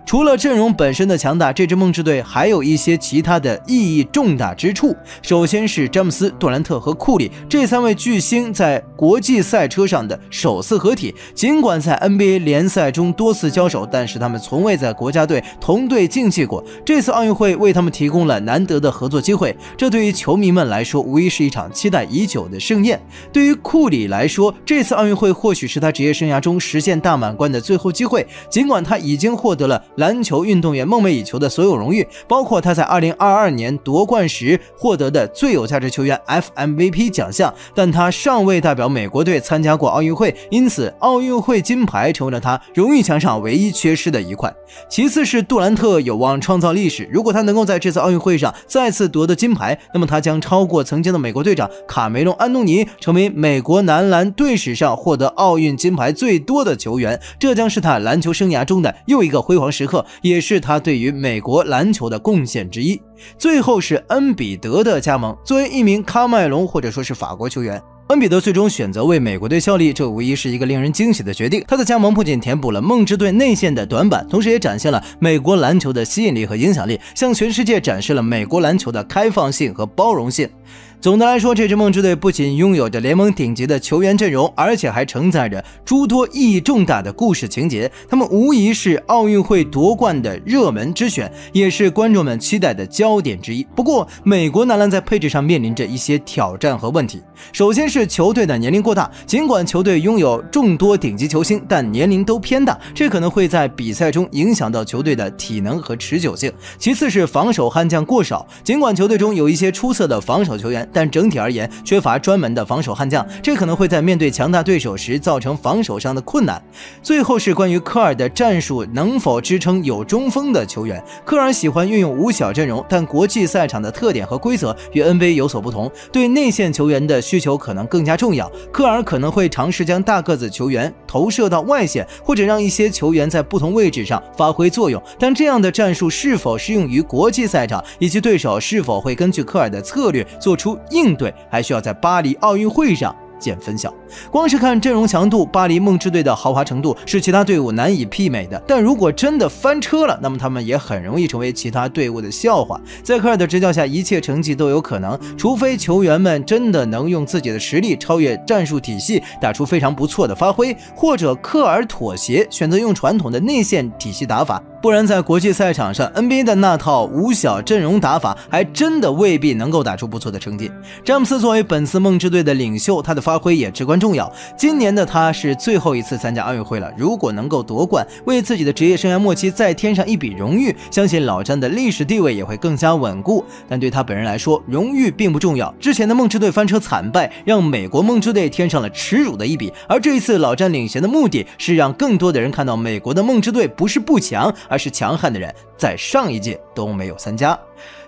除了阵容本身的强大，这支梦之队还有一些其他的意义重大之处。首先是詹姆斯、杜兰特和库里这三位巨星在国际赛车上的首次合体。尽管在 NBA 联赛中多次交手，但是他们从未在国家队同队竞技过。这次奥运会为他们提供了难得的合作机会，这对于球迷们来说无疑是一场期待已久的盛宴。对于库里来说，这次奥运会或许是他职业生涯中实现大满贯的最后机会。尽管他已经获得了。篮球运动员梦寐以求的所有荣誉，包括他在2022年夺冠时获得的最有价值球员 FMVP 奖项，但他尚未代表美国队参加过奥运会，因此奥运会金牌成为了他荣誉墙上唯一缺失的一块。其次是杜兰特有望创造历史，如果他能够在这次奥运会上再次夺得金牌，那么他将超过曾经的美国队长卡梅隆·安东尼，成为美国男篮队史上获得奥运金牌最多的球员。这将是他篮球生涯中的又一个辉煌时。时刻也是他对于美国篮球的贡献之一。最后是恩比德的加盟，作为一名喀麦隆或者说是法国球员，恩比德最终选择为美国队效力，这无疑是一个令人惊喜的决定。他的加盟不仅填补了梦之队内线的短板，同时也展现了美国篮球的吸引力和影响力，向全世界展示了美国篮球的开放性和包容性。总的来说，这支梦之队不仅拥有着联盟顶级的球员阵容，而且还承载着诸多意义重大的故事情节。他们无疑是奥运会夺冠的热门之选，也是观众们期待的焦点之一。不过，美国男篮在配置上面临着一些挑战和问题。首先是球队的年龄过大，尽管球队拥有众多顶级球星，但年龄都偏大，这可能会在比赛中影响到球队的体能和持久性。其次是防守悍将过少，尽管球队中有一些出色的防守球员。但整体而言，缺乏专门的防守悍将，这可能会在面对强大对手时造成防守上的困难。最后是关于科尔的战术能否支撑有中锋的球员。科尔喜欢运用五小阵容，但国际赛场的特点和规则与 NBA 有所不同，对内线球员的需求可能更加重要。科尔可能会尝试将大个子球员投射到外线，或者让一些球员在不同位置上发挥作用。但这样的战术是否适用于国际赛场，以及对手是否会根据科尔的策略做出？应对还需要在巴黎奥运会上。见分晓。光是看阵容强度，巴黎梦之队的豪华程度是其他队伍难以媲美的。但如果真的翻车了，那么他们也很容易成为其他队伍的笑话。在科尔的执教下，一切成绩都有可能，除非球员们真的能用自己的实力超越战术体系，打出非常不错的发挥，或者科尔妥协，选择用传统的内线体系打法。不然，在国际赛场上，NBA 的那套五小阵容打法还真的未必能够打出不错的成绩。詹姆斯作为本次梦之队的领袖，他的发挥也至关重要。今年的他是最后一次参加奥运会了，如果能够夺冠，为自己的职业生涯末期再添上一笔荣誉，相信老詹的历史地位也会更加稳固。但对他本人来说，荣誉并不重要。之前的梦之队翻车惨败，让美国梦之队添上了耻辱的一笔。而这一次老詹领衔的目的是让更多的人看到美国的梦之队不是不强。而是强悍的人，在上一届都没有参加。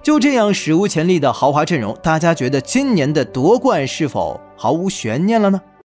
就这样史无前例的豪华阵容，大家觉得今年的夺冠是否毫无悬念了呢？